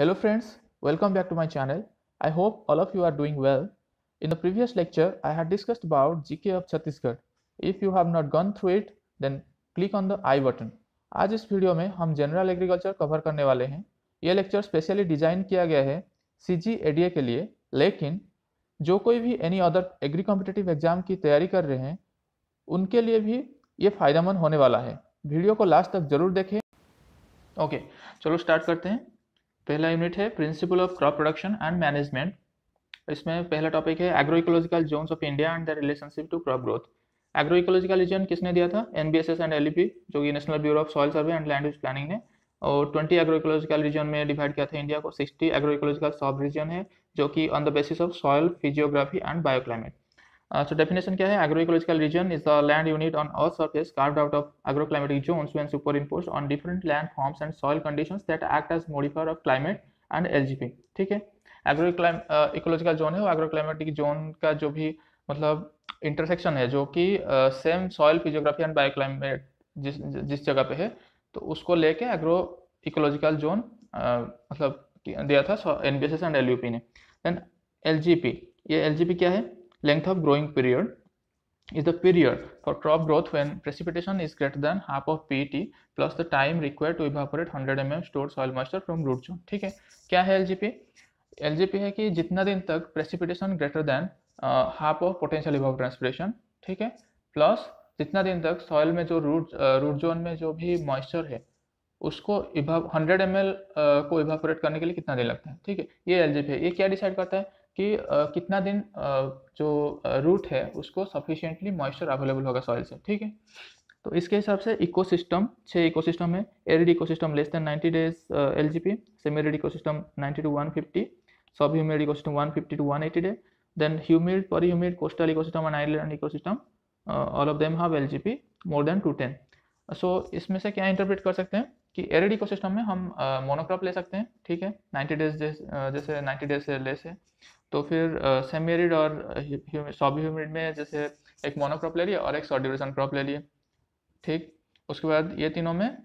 Hello friends, welcome back to my channel. I hope all of you are doing well. In the previous lecture, I had discussed about GK of Chhattisgarh. If you have not gone through it, then click on the I button. आज इस video में हम general agriculture cover करने वाले हैं ये lecture specially design किया गया है सी जी के लिए लेकिन जो कोई भी any other agri competitive exam की तैयारी कर रहे हैं उनके लिए भी ये फ़ायदेमंद होने वाला है वीडियो को लास्ट तक ज़रूर देखें ओके चलो स्टार्ट करते हैं पहला यूनिट है principle of crop production and management इसमें पहला टॉपिक है agro ecological zones of India and the relationship to crop growth agro ecological region किसने दिया था? एनबीएसएस एंड एलईपी जो कि national bureau of soil survey and land use planning ने। और 20 एग्रो इकोलॉजिकल रीजन में डिवाइड किया था इंडिया को 60 एग्रो इकोलॉजिकल सब रीजन है, जो कि on the basis of soil physiography and bioclimate so definition क्या है? Agro ecological region is the land unit on earth surface carved out of agroclimatic zones when superimposed on different land forms and soil conditions that act as modifier of climate and LGP ठीक है? Agro ecological zone है वो agroclimatic zone का जो भी मतलब intersection है, जो कि same soil physiography and bioclimate जिस जिस जगह पे है तो उसको लेके एग्रो इकोलॉजिकल जोन मतलब दिया था N B S S and L U P ने। देन एल जी पी ये एल जी पी क्या है? Length of growing period is the period for crop growth when precipitation is greater than half of PET plus the time required to evaporate 100 mm stored soil moisture from root zone ठीक है क्या है LGP LGP है कि जितना दिन तक precipitation greater than half of potential evapotranspiration ठीक है प्लस जितना दिन तक सॉइल में जो रूट रूट जोन में जो भी मॉइस्चर है उसको हंड्रेड एम को इवापोरेट करने के लिए कितना दिन लगता है ठीक है ये एल है ये क्या डिसाइड करता है कि कितना दिन जो रूट है उसको सफिशियंटली मॉइस्चर अवेलेबल होगा सॉइल से ठीक है? तो इसके हिसाब से इकोसिस्टम छः इकोसिस्टम है arid ecosystem less than 90 days L G P semi ecosystem 90 to 150 sub humid ecosystem 150 to 180 day then humid perhumid coastal ecosystem and island ecosystem uh, all of them have lgp more than 210 so इसमें से क्या interpret कर सकते हैं? कि arid ecosystem में हम monocrop uh, ले सकते हैं ठीक है? 90 डेज़ जैसे 90 डेज़ से लेस है। तो फिर सेमी एरिड और सब ह्यूमिड में जैसे एक मोनोक्रॉप ले लिए और एक शॉर्ट ड्यूरेशन क्रॉप ले लिए। ठीक? उसके बाद ये तीनों में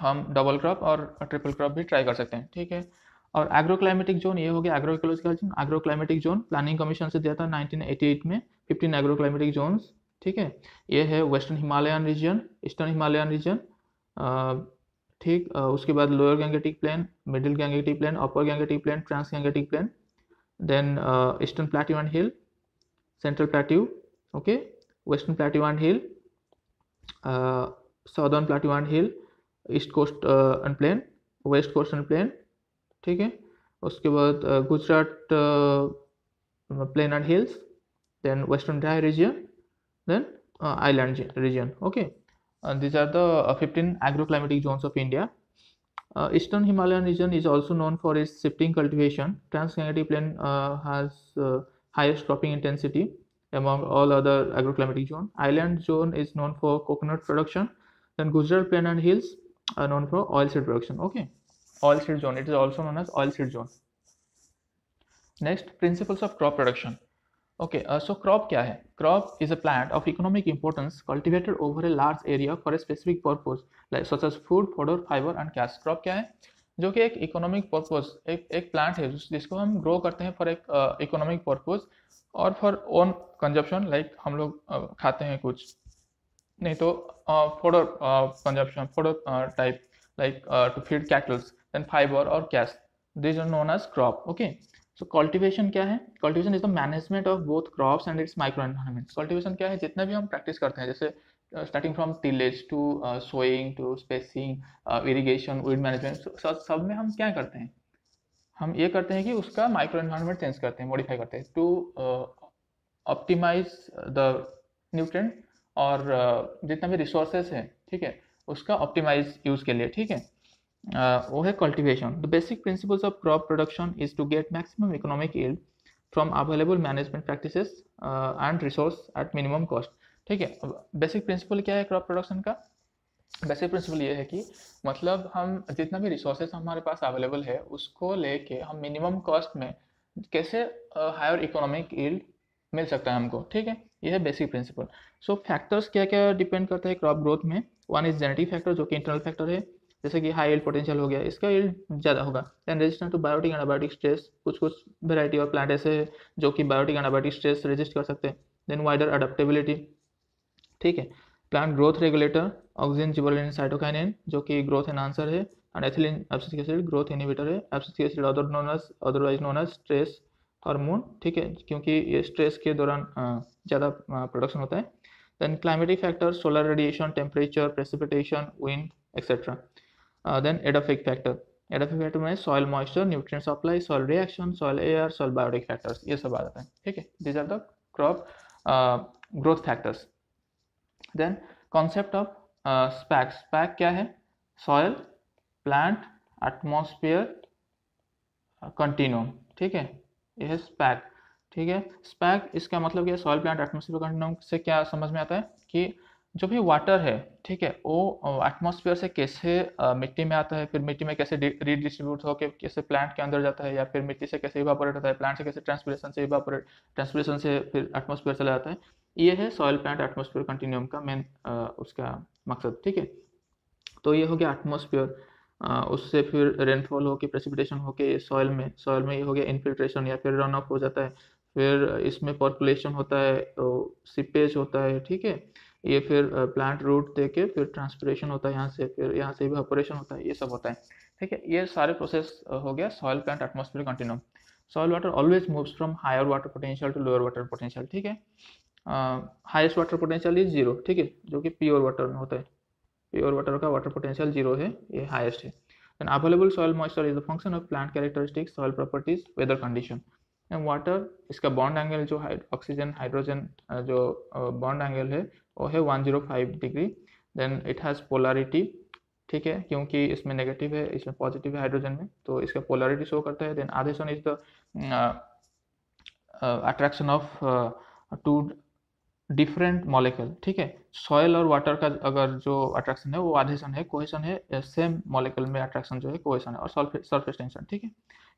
हम डबल क्रॉप और ट्रिपल क्रॉप भी ट्राई कर सकते हैं। ठीक है? और एग्रो क्लाइमेटिक जोन ये हो गया agro ecological zone agro climatic zone planning commission से दिया था 1988 में 15 एग्रो क्लाइमेटिक जोन्स ठीक है? ये है western Himalayan region eastern Himalayan region ठीक? उसके बाद lower Gangetic plain middle Gangetic plain upper Gangetic plain trans Gangetic plain Then eastern plateau and hill central plateau okay western plateau and hill southern plateau and hill east coast and plain west coast and plain ठीक है उसके बाद Gujarat plain and hills then western dry region then island region okay these are the uh, 15 agroclimatic zones of India. Uh, Eastern Himalayan region is also known for its shifting cultivation. Trans-Gangetic Plain uh, has uh, highest cropping intensity among all other agroclimatic zone. Island zone is known for coconut production. Then Gujarat Plain and Hills are known for oilseed production. Okay. oil seed zone it is also known as oil seed zone next principles of crop production okay so crop क्या है? Crop is a plant of economic importance cultivated over a large area for a specific purpose like such as food fodder fibre and cash crop क्या है? जो कि एक economic purpose एक एक plant है जिसको हम ग्रो करते हैं फॉर एक इकोनॉमिक पर्पज और फॉर ओन कंजप्शन लाइक हम लोग uh, खाते हैं कुछ। नहीं तो fodder consumption fodder type like to feed cattles then fibre और cash these are known as crop okay so cultivation क्या है? Cultivation is the management of both crops and its micro environment cultivation क्या है? जितना भी हम practice करते हैं जैसे starting from tillage to sowing to spacing irrigation weed management सब में हम क्या करते हैं? हम ये करते हैं कि उसका माइक्रो एनवायरमेंट चेंज करते हैं मॉडिफाई करते हैं टू ऑप्टिमाइज द न्यूट्रेंट और uh, जितना भी रिसोर्सेस है ठीक है उसका ऑप्टिमाइज यूज़ के लिए ठीक है? वो है cultivation the basic principles of crop production is to get maximum economic yield from available management practices and resource at minimum cost ठीक है बेसिक प्रिंसिपल क्या है क्रॉप प्रोडक्शन का? बेसिक प्रिंसिपल ये है कि मतलब हम जितना भी रिसोर्सेज हमारे पास अवेलेबल है, उसको लेके हम मिनिमम कॉस्ट में कैसे हायर इकोनॉमिक यील्ड मिल सकता है हमको। ठीक है, ये है बेसिक प्रिंसिपल सो फैक्टर्स क्या क्या डिपेंड करता है क्रॉप ग्रोथ में? वन इज़ जेनेटिक फैक्टर जो कि इंटरनल फैक्टर है। जैसे कि हाई एल्ड पोटेंशियल हो गया, इसका एल्ड ज़्यादा होगा। Then resistant to biotic antibiotic stress कुछ कुछ वेराइटी ऑफ़ प्लांट ऐसे है जो कि बायोटिक एंटीबायोटिक स्ट्रेस रेजिस्ट कर सकते हैं। देन वाइडर अडेप्टेबिलिटी ठीक है। Plant growth regulator auxin gibberellin cytokinin जो कि ग्रोथ एनहांसर है and ethylene abscisic acid growth inhibitor है। Abscisic acid other known otherwise known as stress hormone ठीक है, क्योंकि ये स्ट्रेस के दौरान ज़्यादा प्रोडक्शन होता है। Then climatic factor solar radiation temperature precipitation wind etcetera then edaphic factor edaphic factor में soil moisture nutrient supply soil reaction soil air soil biotic factors ये सब आ जाते हैं, ठीक है? These are the crop growth factors then concept of SPAC SPAC क्या है? सॉयल प्लांट एटमोसफियर कंटिन्यूम ठीक है? यह है स्पैक ठीक है? स्पैक इसका मतलब क्या सॉयल प्लांट एटमोसफियर कंटिन्यूम से क्या समझ में आता है? कि जो भी वाटर है, ठीक है, वो एटमोसफियर से कैसे मिट्टी में आता है, फिर मिट्टी में कैसे रीडिस्ट्रीब्यूट होकर कैसे प्लांट के अंदर जाता है या फिर मिट्टी से कैसे इवापोरेट होता है प्लांट से कैसे ट्रांसपिरेशन से इवापोरेट ट्रांसपिरेशन से फिर एटमोसफियर चला जाता है, ये है सॉयल प्लांट एटमोसफियर कंटिन्यूम का मेन उसका मकसद, ठीक है? तो ये हो गया एटमोसफियर उससे फिर रेनफॉल हो के प्रेसिपिटेशन हो के सॉयल में सॉयल में ये हो गया इन्फिल्ट्रेशन या फिर रन ऑफ़ हो जाता है, फिर इसमें पॉपुलेशन होता है तो सिपेज होता है, ठीक है? ये फिर प्लांट रूट दे के फिर ट्रांसपिरेशन होता है यहाँ से, फिर यहाँ से भी ऑपरेशन होता है, ये सब होता है। ठीक है, ये सारे प्रोसेस हो गया soil plant atmosphere continuum soil water always moves from higher water potential to lower water potential ठीक है? Highest water potential is zero ठीक है? जो कि प्योर वाटर में होता है। प्योर वाटर का वाटर पोटेंशियल ज़ीरो है, ये हाईएस्ट है। Then available soil moisture is the function of plant characteristics soil properties weather condition and water इसका बॉन्ड एंगल जो ऑक्सीजन हाइड्रोजन जो बॉन्ड एंगल है वो है 105 degree then it has polarity ठीक है, क्योंकि इसमें नेगेटिव है, इसमें पॉजिटिव है हाइड्रोजन में तो इसका पोलारिटी शो करता है then adhesion is the attraction of two different molecule ठीक है सॉयल और वाटर का अगर जो अट्रैक्शन है, वो आधेशन है कोहेशन है सेम मॉलिक्यूल में अट्रैक्शन जो है कोहेशन है, और सरफेस टेंशन ठीक है,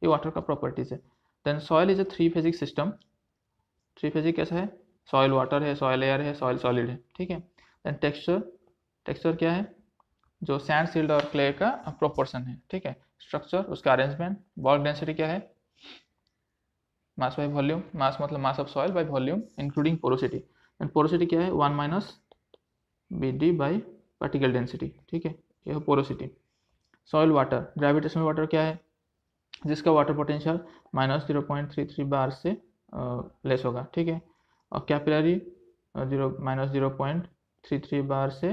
ये वाटर का प्रॉपर्टीज़ है then soil is a three phasic system three phasic कैसा है सॉयल वाटर है सॉयल एयर है सॉयल सॉलिड है, ठीक है? देन टेक्सचर टेक्सचर क्या है? जो सैंड सील्ड और क्ले का प्रोपोर्शन है, ठीक है? स्ट्रक्चर उसका अरेंजमेंट बॉल डेंसिटी क्या है? मास बाई वॉल्यूम मास मतलब mass of soil by volume including porosity and porosity क्या है? One minus B D by particle density ठीक है? ये है porosity soil water gravitational water क्या है? जिसका water potential minus zero point three three bar से लेस होगा, ठीक है? और capillary zero, minus zero point three three bar से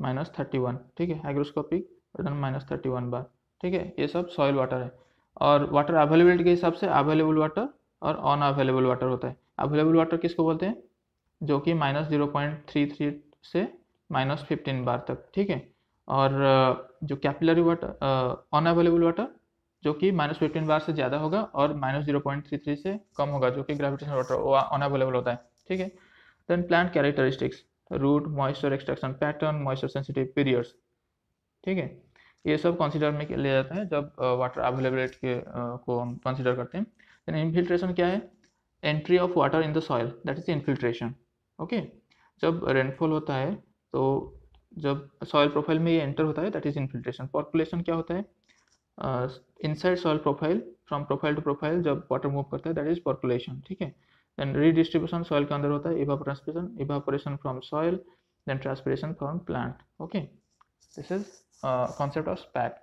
माइनस थर्टी वन, ठीक है? Hygroscopic minus thirty one bar, ठीक है? ये सब सॉइल वाटर है। और वाटर अवेलेबिलिटी के हिसाब से अवेलेबल वाटर और अन अवेलेबल वाटर होता है। अवेलेबल वाटर किसको बोलते हैं? जो कि minus zero point three three से माइनस फिफ्टीन बार तक, ठीक है? और जो कैपिलरी वाटर अन अवेलेबल वाटर, जो कि माइनस फिफ्टीन बार से ज़्यादा होगा और minus zero point three three से कम होगा, जो कि ग्रेविटेशन वाटर, वो अनअवेलेबल होता है। ठीक है? Then plant characteristics root moisture extraction pattern moisture sensitive periods ठीक है? ये सब कंसिडर में लिया जाता है जब वाटर अवेलेबिलिटी के को हम कंसिडर करते हैं। देन इन्फिल्ट्रेशन क्या है? Entry of water in the soil that is infiltration okay जब रेनफॉल होता है तो जब सॉइल प्रोफ़ाइल में ये एंटर होता है दैट इज़ इन्फिल्ट्रेशन पॉपुलेशन क्या होता है? Inside soil profile from profile to profile जब वाटर मूव करता है दैट इज़ पॉपुलेशन ठीक है? देन रीडिस्ट्रीब्यूशन सॉइल के अंदर होता है evaporation evaporation from soil then transpiration from plant okay this is concept of SPAC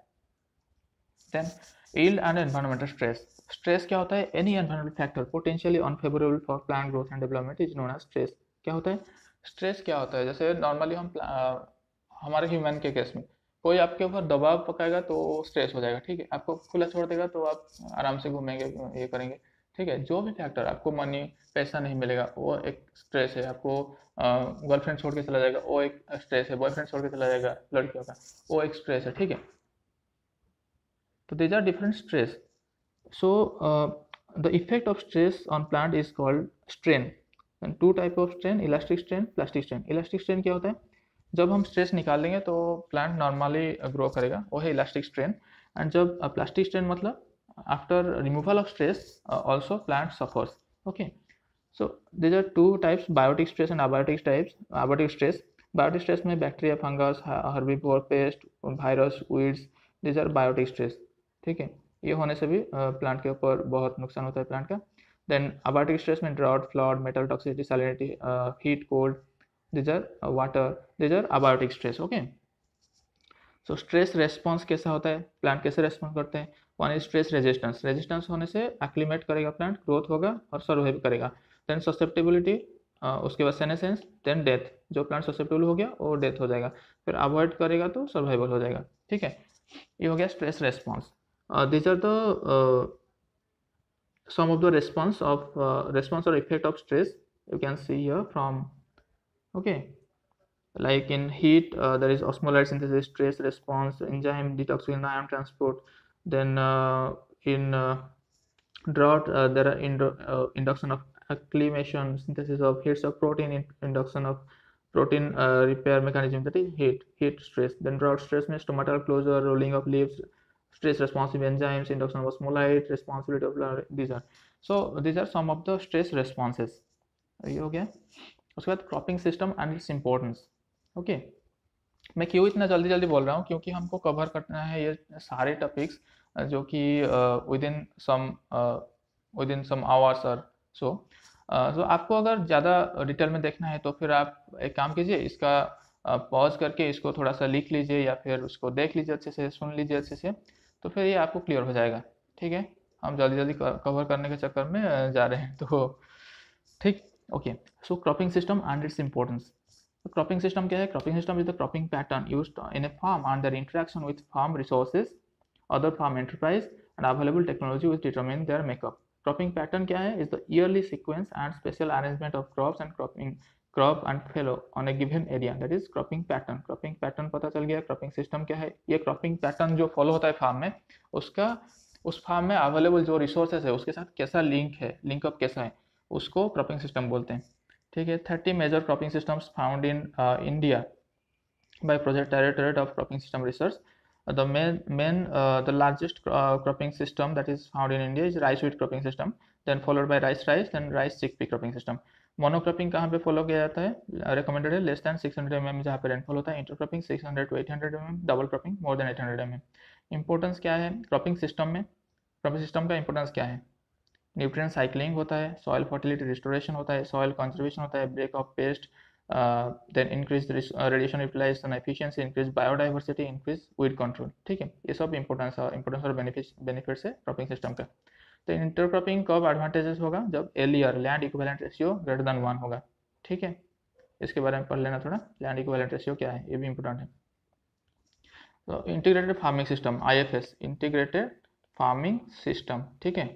then yield and environmental stress stress क्या होता है? Any environmental factor potentially unfavourable for plant growth and development is known as stress क्या होता है? Stress क्या होता है? जैसे नॉर्मली हम हमारे ह्यूमन के केस में कोई आपके ऊपर दबाव पकाएगा तो स्ट्रेस हो जाएगा, ठीक है? आपको खुला छोड़ देगा तो आप आराम से घूमेंगे, ये करेंगे। ठीक है, जो भी फैक्टर आपको मनी पैसा नहीं मिलेगा, वो एक स्ट्रेस है। आपको गर्लफ्रेंड छोड़ के चला जाएगा, वो एक स्ट्रेस है। बॉयफ्रेंड छोड़ के चला जाएगा, लड़कियों का, वो एक स्ट्रेस है, ठीक है? तो these are different stress so the effect of stress on plant is called strain two type of strain elastic strain plastic strain elastic strain क्या होता है? जब हम स्ट्रेस निकाल देंगे तो प्लांट नॉर्मली ग्रो करेगा, वो है इलास्टिक स्ट्रेन एंड जब प्लास्टिक स्ट्रेन मतलब after removal of stress also plant suffers okay so, these are two types, biotic stress and abiotic types, abiotic stress. Biotic stress में bacteria fungus herbivore pest virus weeds this are biotic stress ठीक है? ये होने से भी plant के ऊपर बहुत नुकसान होता है प्लांट का. देन अबायोटिक स्ट्रेस में drought flood metal toxicity salinity heat cold these are water these are abiotic stress okay so stress response कैसा होता है? प्लांट कैसे रेस्पॉन्स करते हैं? One is stress resistance resistance होने से एक्लीमेट करेगा प्लांट ग्रोथ होगा और सर्वाइव करेगा. देन ससेप्टेबिलिटी उसके बाद सेनेसेंस देन डेथ जो प्लांट ससेप्टेबल हो गया वो डेथ हो जाएगा. फिर अवॉइड करेगा तो सर्वाइवल हो जाएगा. ठीक है? ये हो गया stress response are the uh, some of the response of uh, response or effect of stress you can see here from like in heat uh, there is osmolar synthesis stress response enzyme detoxifying ion transport then in drought there are ind induction of acclimation synthesis of heats of protein in induction of protein repair mechanism that is heat heat stress then drought stress means stomatal closure rolling of leaves stress responsive enzymes induction of osmolyte responsibility of these are so these are some of the stress responses ये हो गया उसके बाद cropping system and its importance Okay. मैं क्यों इतना जल्दी जल्दी बोल रहा हूँ? क्योंकि हमको कवर करना है ये सारे टॉपिक्स जो कि within some within some hours और सो तो आपको अगर ज़्यादा डिटेल में देखना है तो फिर आप एक काम कीजिए, इसका पॉज करके इसको थोड़ा सा लिख लीजिए या फिर उसको देख लीजिए अच्छे से, सुन लीजिए अच्छे से तो फिर ये आपको क्लियर हो जाएगा। ठीक है? हम जल्दी जल्दी कवर करने के चक्कर में जा रहे हैं तो ठीक? Okay. So cropping system and its importance cropping system क्या है? Cropping system is the cropping pattern use in a farm and their interaction with farm resources other farm enterprise and available technology with determine their makeup cropping pattern क्या है? Is the yearly sequence and special arrangement of crops and cropping crop and fallow on a given area that is cropping pattern cropping pattern पता चल गया? Cropping system क्या है? ये cropping pattern जो follow होता है फार्म में, उसका, उस फार्म में अवेलेबल जो रिसोर्सेज है, उसके साथ कैसा लिंक है? लिंकअप कैसा है? उसको क्रॉपिंग सिस्टम बोलते हैं। ठीक है thirty major cropping system found in India by project directorate of cropping system research the main main the largest cropping system that is found in India is rice wheat cropping system then followed by rice rice then rice chickpea cropping system monocropping कहाँ पे follow किया जाता है? Recommended है less than six hundred M M जहाँ पर rainfall होता है intercropping six hundred to eight hundred M M double cropping more than eight hundred M M importance क्या है क्रॉपिंग सिस्टम में? क्रॉपिंग सिस्टम का इंपॉर्टेंस क्या है? न्यूट्रिएंट साइक्लिंग होता है, सॉइल फर्टिलिटी रिस्टोरेशन होता है, सॉइल कंजर्वेशन होता है, break of pest then increase radiation utilization efficiency increase biodiversity increase weed control ठीक है? ये सब इंपॉर्टेंस इंपॉर्टेंस और बेनिफिट बेनिफिट्स है क्रॉपिंग सिस्टम का। तो इंटरक्रॉपिंग कब एडवांटेजेस होगा? जब L E R land equivalent ratio greater than one होगा। ठीक है? इसके बारे में पढ़ लेना थोड़ा। लैंड इक्विवेलेंट रेशियो क्या है? ये भी इंपॉर्टेंट है। तो integrated farming system IFS integrated farming system ठीक है?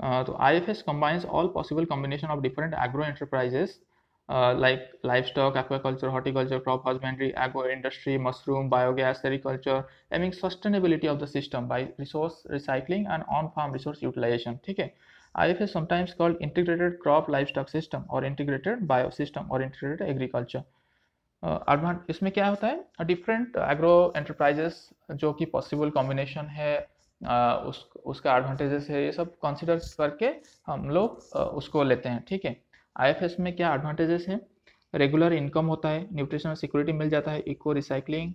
तो I F S combines all possible combination of different agro enterprises like livestock aquaculture horticulture crop husbandry agro industry mushroom biogas sericulture aiming sustainability of the system by resource recycling and on farm resource utilization ठीक है I F S sometimes called integrated crop livestock system और integrated bio system और integrated agriculture एडवांट इसमें क्या होता है? Different agro enterprises जो कि पॉसिबल कॉम्बिनेशन है उस, उसका एडवांटेजेस है, ये सब कंसिडर करके हम लोग उसको लेते हैं, ठीक है? आईएफएस में क्या एडवांटेजेस हैं? रेगुलर इनकम होता है न्यूट्रिशनल सिक्योरिटी मिल जाता है eco recycling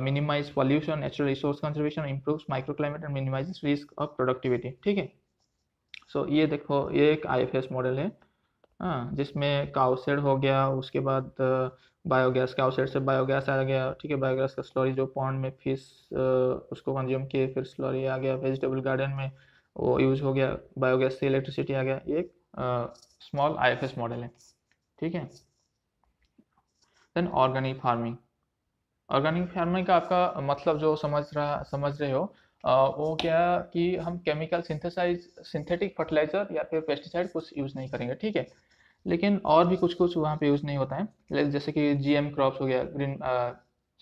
minimize pollution natural resource conservation improves micro climate and minimize risk of productivity ठीक है? सो ये देखो, ये एक आईएफएस मॉडल है। हाँ जिसमें काउसेड हो गया, उसके बाद बायोगैस आउटसाइड से बायोगैस आ गया, ठीक है? बायोगैस का स्लोरी जो पॉन्ड में फ़िश उसको कंज्यूम किए, फिर स्लोरी आ गया वेजिटेबल गार्डन में वो यूज़ हो गया बायोगैस से इलेक्ट्रिसिटी आ गया, ये एक स्मॉल आईएफएस मॉडल है, ठीक है? Then organic farming organic farming का आपका मतलब जो समझ रहा, समझ रहे हो वो क्या कि हम केमिकल सिंथेसाइज सिंथेटिक फर्टिलाइज़र या फिर पेस्टिसाइड कुछ यूज़ नहीं करेंगे, ठीक है? लेकिन और भी कुछ कुछ वहाँ पे यूज़ नहीं होता है। जैसे कि जी एम क्रॉप्स हो गया green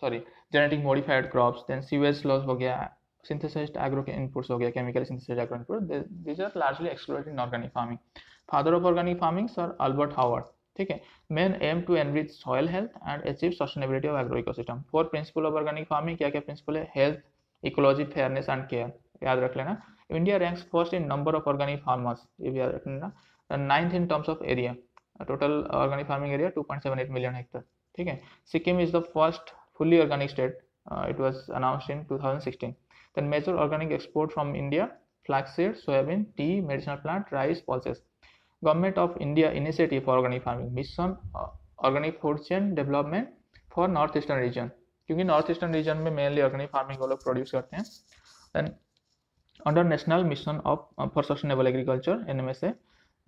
sorry genetic modified crops then sewage loss हो गया, synthesized agro inputs हो गया, chemical synthesized agro inputs these are largely excluded in organic farming. Father of organic farming ठीक है? Main aim to enrich soil health and achieve sustainability of agro ecosystem four principle of organic farming क्या क्या principle है? Health ecology fairness and care याद रख लेना। India ranks first in number of organic farmers ये भी याद रख लेना। Ninth in terms of area total organic farming area 2.78 million hectare ठीक है? Sikkim is the first fully organic state it was announced in 2016 then major organic export from India soybean tea medicinal plant rice pulses. Government of india initiative for organic farming. Mission uh, organic food chain development for north eastern region. क्योंकि north eastern region में mainly organic farming वो लोग produce करते हैं. Then under national mission of for sustainable agriculture N M S A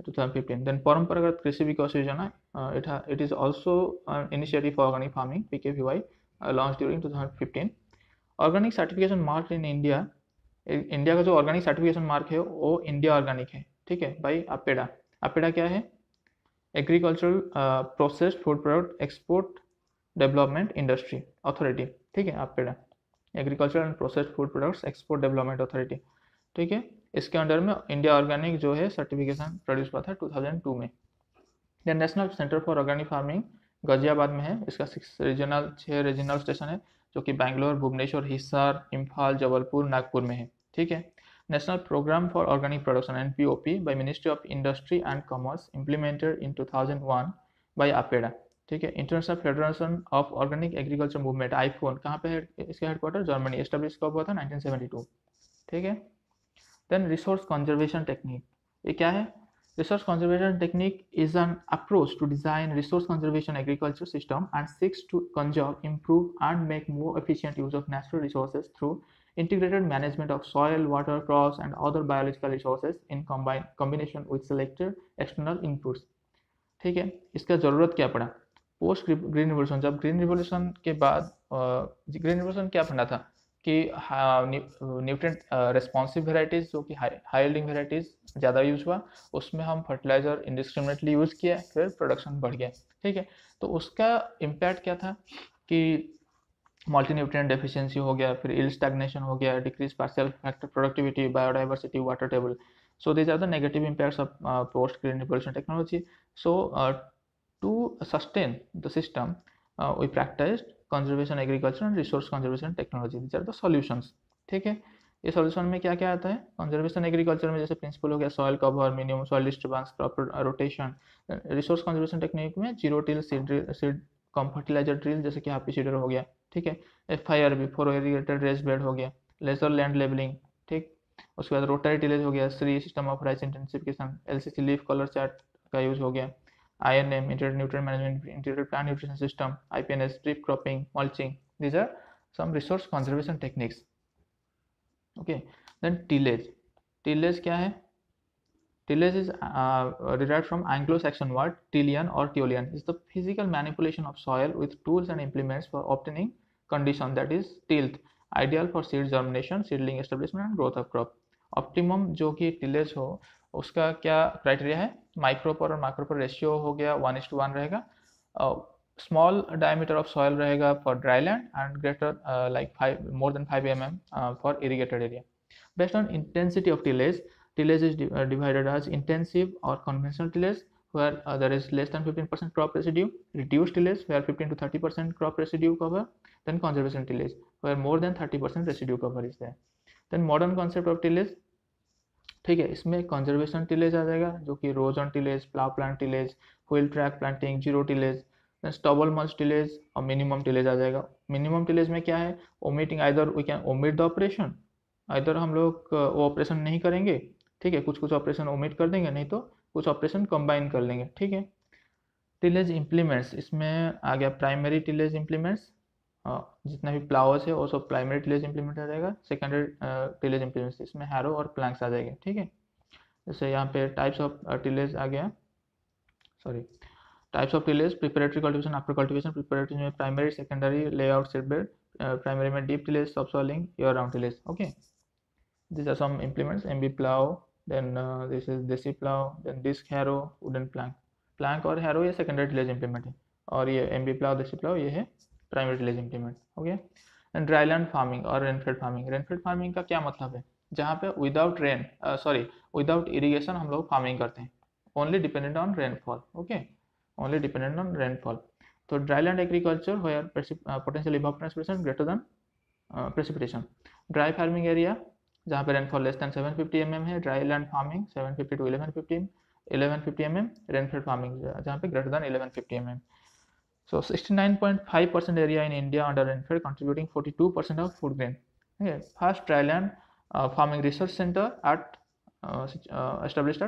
2015 then परंपरागत कृषि विकास योजना it ha, it is also an initiative for organic farming pkvy uh, launched during 2015 organic certification mark in india India का जो organic certification mark है वो India organic है ठीक है? भाई अपेडा अपेडा क्या है? Agricultural processed food product export development industry authority ठीक है? APEDA agriculture and processed food products export development authority ठीक है? इसके अंडर में इंडिया ऑर्गेनिक जो है सर्टिफिकेशन प्रोड्यूस हुआ था 2002 में। The national centre for organic farming Ghaziabad में है। इसका सिक्स रीजनल छः रीजनल स्टेशन है, जो कि बैंगलोर, भुवनेश्वर, हिसार, इम्फाल, जबलपुर, नागपुर में है। ठीक है? National programme for organic production N P O P by ministry of industry and commerce implemented in two thousand one by APEDA ठीक है? International federation of organic agriculture movement IFOAM कहाँ पे है? इसका हेडक्वार्टर जर्मनी एस्टेब्लिश कब हुआ था? 1972 ठीक है? Then resource conservation technique. ये क्या है? Resource conservation technique is an approach to design resource conservation agriculture system and seeks to conserve improve and make more efficient use of natural resources through integrated management of soil water crop and other biological resources in combine combination with selected external inputs ठीक है? इसका ज़रूरत क्या पड़ा? Post green revolution जब green revolution के बाद green revolution क्या पढ़ना था? कि न्यूट्रेंट रिस्पॉन्सिव वेराइटीज़ जो कि हाई एल्डिंग वेराइटीज़ ज़्यादा यूज़ हुआ उसमें हम फर्टिलाइज़र इंडिस्क्रिमिनेटली यूज़ किया फिर प्रोडक्शन बढ़ गया ठीक है? तो उसका इम्पैक्ट क्या था कि मल्टी न्यूट्रिएंट डेफिशिएंसी हो गया फिर इल स्टैग्नेशन हो गया decrease partial factor productivity biodiversity water table so these are the negative impacts of post technology. So uh, to sustain the system uh, we practiced conservation agriculture and resource conservation technology these are the solutions ठीक है? ये solution में क्या क्या आता है? Conservation agriculture में जैसे प्रिंसिपल हो गया soil cover minimum soil disturbance proper rotation resource conservation technique में zero till seed seed cum fertilizer drill जैसे कि हैप्पी सीडर हो गया। ठीक है? F I R B furrow irrigated raised bed हो गया। लेजर लैंड लेबलिंग ठीक? उसके बाद रोटरी टिलेज हो गया, SRI system of rice intensification L C C leaf colour chart का यूज़ हो गया। INM, integrated nutrient management, integrated plant nutrition system, IPNS, drip cropping, mulching. These are some resource conservation techniques. Okay, then tillage. Tillage क्या है? Tillage is uh, derived from Anglo-Saxon word tillion or tiolian. Is the physical manipulation of soil with tools and implements for obtaining condition that is tilth, ideal for seed germination, seedling establishment and growth of crop. Optimum जो कि tillage हो उसका क्या criteria है? माइक्रोपर और माइक्रोपर ratio हो गया one is to one रहेगा। स्मॉल डायमीटर ऑफ़ सॉयल रहेगा for dry land and greater like five more than five M M for irrigated area based on intensity of tillage tillage is divided as intensive or conventional tillage where there is less than fifteen percent crop residue reduce tillage where fifteen to thirty percent crop residue cover then conservation tillage where more than thirty percent residue cover is then modern concept of tillage ठीक है, इसमें conservation tillage आ जाएगा, जो कि rows on tillage plough plant tillage wheel track planting zero tillage stubble mulch tillage और minimum tillage आ जाएगा। मिनिमम टिलेज में क्या है? Omitting either we can omit the operation either हम लोग, वो ऑपरेशन नहीं करेंगे, ठीक है कुछ कुछ ऑपरेशन ओमिट कर देंगे, नहीं तो कुछ ऑपरेशन कंबाइन कर लेंगे, ठीक है। टिलेज इम्प्लीमेंट्स इसमें आ गया प्राइमरी टिलेज इम्प्लीमेंट्स जितना भी प्लावर्स है वो सब प्राइमरी टिलेज इंप्लीमेंट आ जाएगा सेकेंडरी टिलेज इंप्लीमेंट इसमें हैरो और प्लैंक्स आ जाएँगे ठीक है? जैसे यहाँ पे टाइप्स ऑफ़ टिलेज आ गया sorry types of tillage preparatory cultivation after cultivation preparatory में primary secondary layout seedbed primary में deep tillage sub soiling year round tillage okay these are some implements mb plow then uh, this is desi plow then disc harrow wooden plank. Plank और harrow ये secondary tillage implement है और ये mb plow desi plow ये है primary tillage implement okay and dryland farming और rainfed farming rainfed farming का क्या मतलब है? जहाँ पे without rain sorry without irrigation हम लोग फ़ार्मिंग करते हैं। Only dependent on rainfall okay only dependent on rainfall तो dryland agriculture where potential evaporation greater than precipitation dry farming area जहाँ पे rainfall less than 750 M mm है dry land farming 750 to 1150 1150 M M rainfed farming जहाँ पे greater than 1150 M mm So 69.5% area in India under rainfed contributing 42% of food grain. Okay. First trial and uh, farming research center at uh, uh, established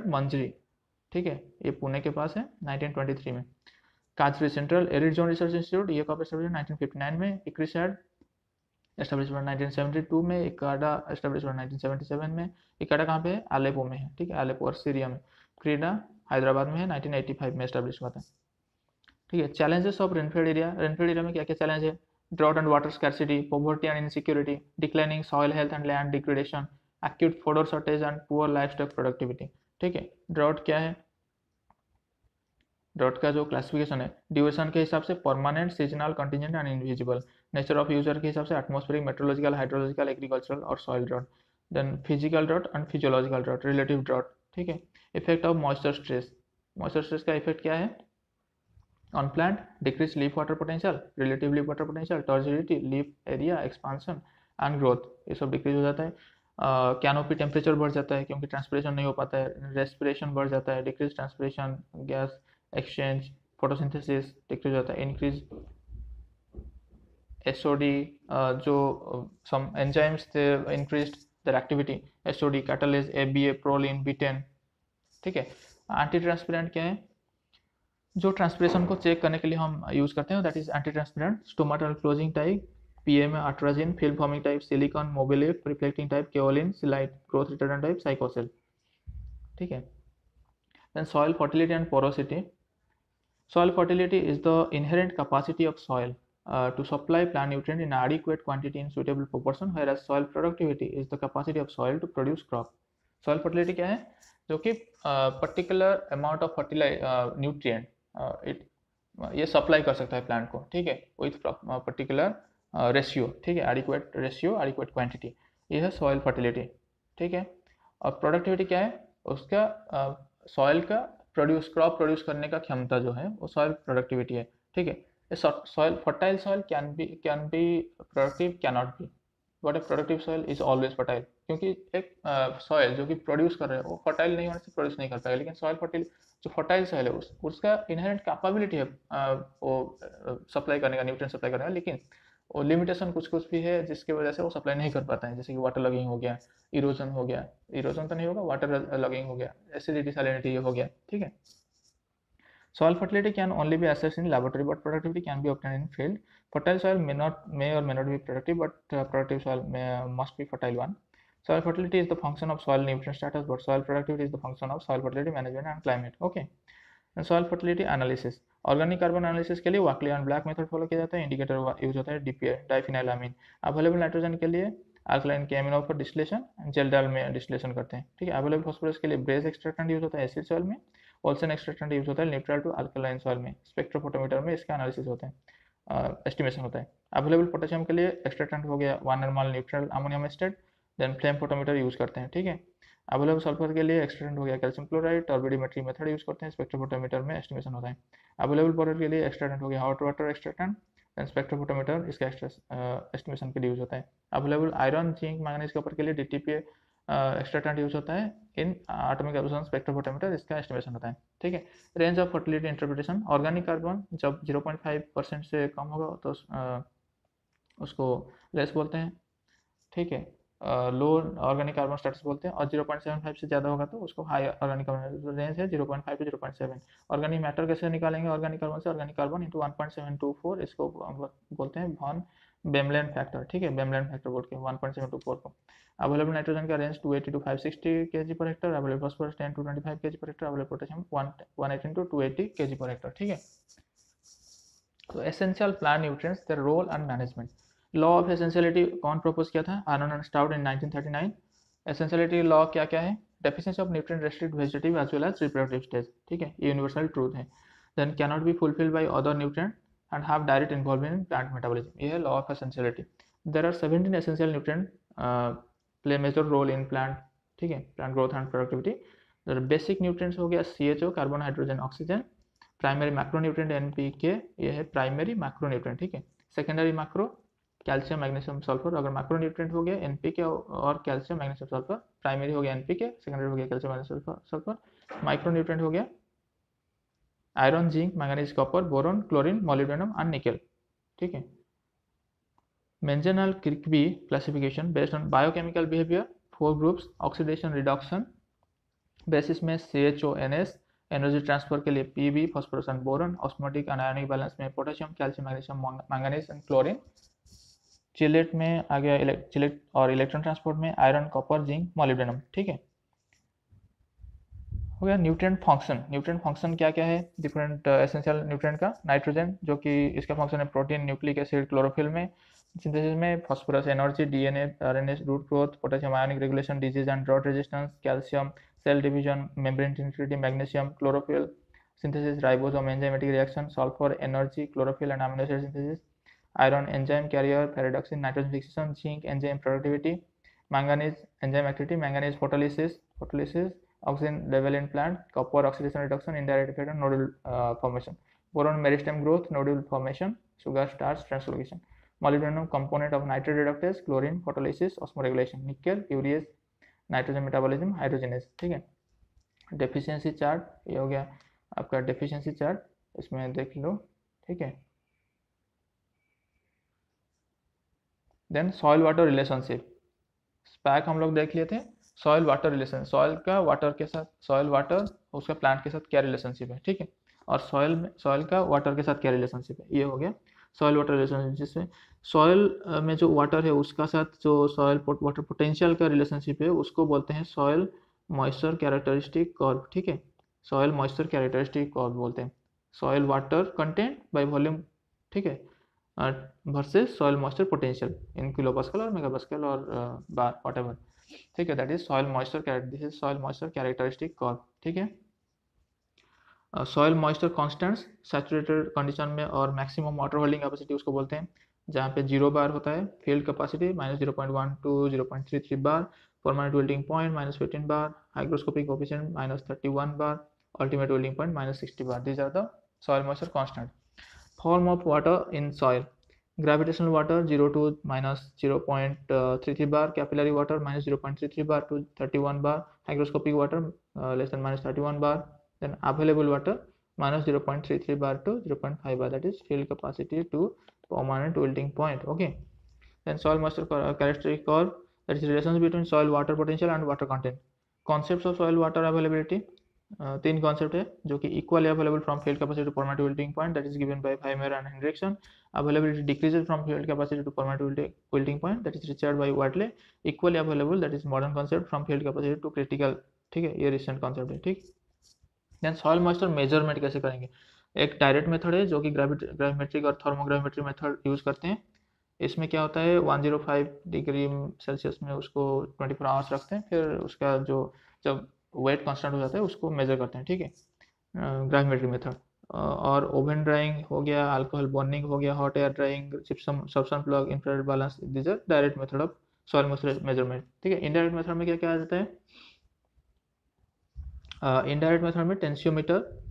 ठीक है ये पुणे के पास है 1923 में। काजरी central arid zone research institute ये कब establish में। एक रिसर्ड एस्टेब्लिश हुआ 1972 में। एक काडा एस्टेब्लिश हुआ 1977 में। एक काडा कहाँ पे आलेपो में है। ठीक है आलेपो और सीरिया में। क्रीडा हैदराबाद में है 1985 में एस्टेब्लिश हुआ था। ठीक है challenges of rainfed area rainfed area में क्या क्या चैलेंज है? Drought and water scarcity poverty and insecurity declining soil health and land degradation acute fodder shortage and poor livestock productivity ठीक है ड्रॉट क्या है? ड्रॉट का जो क्लासिफिकेशन है ड्यूरेशन के हिसाब से permanent seasonal contingent and invisible nature of user के हिसाब से एटमोस्फेरिक मेट्रोलॉजिकल हाइड्रोलॉजिकल एग्रीकल्चरल और soil drought then physical drought and physiological drought relative drought ठीक है effect of moisture stress moisture stress का इफ़ेक्ट क्या है? On plant decrease leaf water potential relative leaf water potential turgidity leaf area expansion and growth ये सब decrease हो जाता है। कैनोपी टेम्परेचर बढ़ जाता है क्योंकि ट्रांसपरेशन नहीं हो पाता है रेस्पिरेशन बढ़ जाता है decrease transpiration gas exchange photosynthesis decrease हो जाता है इंक्रीज एसओडी जो सम एंजाइम्स थे increase catalase A B A proline betaine ठीक है? एंटी ट्रांसपेरेंट क्या है? जो ट्रांसप्रेशन को चेक करने के लिए हम यूज़ करते हैं that is antitranspirant stomatal closing type P PMA atrazine film forming type silicone mobileaf reflecting type kaolin celite growth retardant type cycocel ठीक है? Then soil fertility and porosity soil fertility is the inherent capacity of soil to supply plant nutrient in adequate quantity in suitable proportion whereas soil productivity is the capacity of soil to produce crop soil fertility क्या है? जो कि particular amount of fertilize nutrient it ये supply कर सकता है plant को ठीक है? विथ पर्टिकुलर रेशियो ठीक है? एडिक्वेट रेशियो एडिक्वेट क्वांटिटी ये है सॉइल फर्टिलिटी ठीक है? और प्रोडक्टिविटी क्या है? उसका uh, का प्रोड्यूस क्रॉप प्रोड्यूस करने का क्षमता जो है वो सॉइल प्रोडक्टिविटी है ठीक है? Soil fertile soil can be can be productive can not be but a productive soil is always fertile क्योंकि एक सॉइल uh, जो कि प्रोड्यूस कर रहे हैं वो फर्टाइल नहीं होने से प्रोड्यूस नहीं कर पाएगा लेकिन सॉइल फर्टिल जो फर्टाइल सेल है, उस, उसका इनहेरेंट कैपेबिलिटी है वो सप्लाई करने का न्यूट्रिएंट सप्लाई करने का, लेकिन वो लिमिटेशन कुछ कुछ भी है जिसकी वजह से वो सप्लाई नहीं कर पाते हैं। जैसे कि वाटर लॉगिंग हो गया इरोजन हो गया। इरोजन तो नहीं होगा वाटर लगिंग हो गया एसिडिटी सैलिनिटी हो गया, ठीक है? Soil fertility can only be assessed in laboratory but productivity can be obtained in field fertile soil may not may और may not be productive but productive soil must be fertile one soil fertility is the function of soil nutrient status, but soil productivity is the function of soil fertility management and climate. Okay. Soil fertility analysis organic carbon analysis के लिए Walkley and Black method follow किया जाता है। Indicator use होता है DPA diphenylamine available nitrogen के लिए alkaline के एमिनो पर डिस्टिलेशन जेल डाल में डिस्टिलेशन करते हैं। ठीक है? अवेलेबल फॉस्फोरस के लिए ब्रेज एक्सट्रैक्टेंट यूज़ होता है एसिड सॉइल में। ओल्सन एक्सट्रैक्टेंट यूज़ होता है न्यूट्रल टू अल्कलाइन सॉइल में। स्पेक्ट्रोफोटोमीटर में इसका एनालिसिस होता है। एस्टिमेशन होता है। अवेलेबल पोटेशियम के लिए एक्सट्रैक्टेंट हो गया one normal neutral ammonium acetate then flame photometer use करते हैं, ठीक है? अवेलेबल सल्फ़र के लिए एक्सटेंड हो गया calcium chloride turbidimetry method use करते हैं स्पेक्ट्रोफोटोमीटर में एस्टिमेशन होता है। अवेलेबल बोरेट के लिए एक्सटेंड हो गया hot water extractant then spectrophotometer इसका एस्टिमेशन के लिए यूज़ होता है। Available iron zinc manganese copper के लिए डीटीपीए एक्सट्रेक्टेंट यूज़ होता है। इन एब्जॉर्प्शन स्पेक्ट्रोफोटोमीटर इसका एस्टिमेशन होता है, ठीक है? Range of fertility interpretation organic carbon जब 0.5 परसेंट से कम होगा तो उसको लेस बोलते हैं, ठीक है? लो ऑर्गेनिक कार्बन स्टेटस बोलते हैं, और 0.75 से ज़्यादा होगा तो उसको हाई ऑर्गेनिक कार्बन रेंज है 0.5 टू 0.7 ऑर्गेनिक मैटर कैसे निकालेंगे? ऑर्गेनिक कार्बन से ऑर्गेनिक कार्बन इंटू वन इसको बोलते हैं भॉन बेमलैंड फैक्टर ठीक है? बेमलैंड फैक्टर बोल के 1.724 को। अवेलेबल नाइट्रोजन का range 280 to 560 KG per hectare available phosphorus 10 to 25 KG per hectare available potassium 118 to 280 KG per hectare ठीक है? तो essential plant nutrients their role and management law of essentiality कौन propose किया था? आनंद and Stout in 1939 essentiality law क्या क्या है? Deficiency of nutrient restrict vegetative as well as reproductive stage ठीक है? ये यूनिवर्सल ट्रूथ है। Then can not be fulfilled by other nutrient and have direct involvement in plant metabolism ये है law of essentiality there are 17 essential nutrient play major role in plant ठीक है? Plant growth and productivity basic nutrients हो गया C H O carbon hydrogen oxygen primary macro nutrient N P K ये है primary macro nutrient ठीक है? Secondary macro calcium, magnesium, sulphur, अगर micro nutrient हो गया एनपीके और कैल्शियम, मैग्नीशियम, सल्फ़र प्राइमरी हो गया एनपीके सेकेंडरी हो गया calcium, magnesium, sulphur micro nutrient हो गया। Iron zinc manganese copper boron chlorine molybdenum and nickel ठीक है। Mengel Kirkby classification based on biochemical behaviour four groups oxidation reduction basis में C H O N S energy transfer के लिए P B phosphorus and boron osmotic and ionic balance में potassium calcium magnesium manganese and chlorine chelate में आ गया chelate और electron transport में iron copper zinc molybdenum ठीक है? हो गया न्यूट्रिएंट फ़ंक्शन न्यूट्रिएंट फ़ंक्शन क्या क्या है? डिफरेंट एसेंशियल न्यूट्रिएंट का नाइट्रोजन जो कि इसका फ़ंक्शन है प्रोटीन न्यूक्लिक एसिड क्लोरोफिल में। सिंथेसिस में phosphorus energy DNA RNA root growth potassium ionic regulation disease and drought resistance calcium cell division membrane integrity magnesium chlorophyll synthesis ribosome, enzymatic reaction sulphur energy chlorophyll and amino acid synthesis. Iron enzyme carrier pyridoxine nitrogen fixation zinc enzyme productivity manganese enzyme activity manganese photolysis photolysis oxygen level in plant copper oxidation reduction indirect effect on nodule uh, formation boron meristem growth nodule formation sugar starch translocation molybdenum component of nitrate reductase chlorine photolysis osmoregulation nickel urease nitrogen metabolism hydrogenase ठीक है deficiency chart ये हो गया आपका deficiency chart इसमें देख लो ठीक है then soil water relationship SPAC हम लोग देख लिए थे सॉइल वाटर रिलेशन सॉयल का वाटर के साथ सॉइल वाटर उसका प्लांट के साथ क्या रिलेशनशिप है? ठीक है? और सॉइल में सॉइल का वाटर के साथ क्या रिलेशनशिप है? ये हो गया सॉयल वाटर रिलेशनशिप जिसमें सॉयल में जो वाटर है, उसका साथ जो सॉयल वाटर पोटेंशियल का रिलेशनशिप है, उसको बोलते हैं सॉयल मॉइस्चर कैरेक्टरिस्टिक कर्व ठीक है? सॉयल मॉइस्चर कैरेक्टरिस्टिक कर्व बोलते हैं। Soil water content by volume ठीक है? Versus soil moisture potential in kilopascal और मेगा पास्कल और बार वॉट एवर ठीक है that is soil moisture this is soil moisture characteristic curve ठीक है? Soil moisture constants saturated condition में और मैक्सिमम वाटर होल्डिंग कैपेसिटी उसको बोलते हैं, जहाँ पे ज़ीरो बार होता है field capacity minus zero point one to zero point three three bar permanent wilting point minus fifteen bar hygroscopic coefficient minus thirty one bar ultimate wilting point minus sixty bar these are the soil moisture constant form of water in soil. Gravitational water 0 to minus 0.33 uh, bar. Capillary water minus 0.33 bar to 31 bar. Hygroscopic water uh, less than minus 31 bar. Then available water minus 0.33 bar to 0.5 bar. That is field capacity to permanent wilting point. Okay. Then soil moisture uh, characteristic curve. That is relations between soil water potential and water content. Concepts of soil water availability. तीन concept है, जो कि equally available from field capacity to permanent wilting point that is given by Veihmeyer and Hendrickson availability decreases from field capacity to permanent wilting point, that is Richards by Wadleigh equally available that is modern concept from field capacity to critical. ठीक है? ये recent concept है, ठीक? Then soil moisture measurement कैसे करेंगे? एक direct method है, जो कि ग्राविमेट्रिक और थर्मोग्राविमेट्रिक मेथड यूज़ करते हैं। इसमें क्या होता है 105 डिग्री सेल्सियस में उसको 24 फोर आवर्स रखते हैं, फिर उसका जो, जब वेट कांस्टेंट हो जाता है, उसको मेजर करते हैं, ठीक है? ग्राविमेट्रिक मेथड और ओवन ड्राइंग हो गया अल्कोहल बर्निंग हो गया हॉट एयर ड्राइंग चिप्सम सबसन plug infrared balance this are direct method of soil measurement ठीक है? इनडायरेक्ट मेथड में क्या क्या आ जाता है? इनडायरेक्ट मेथड में टेंसियोमीटर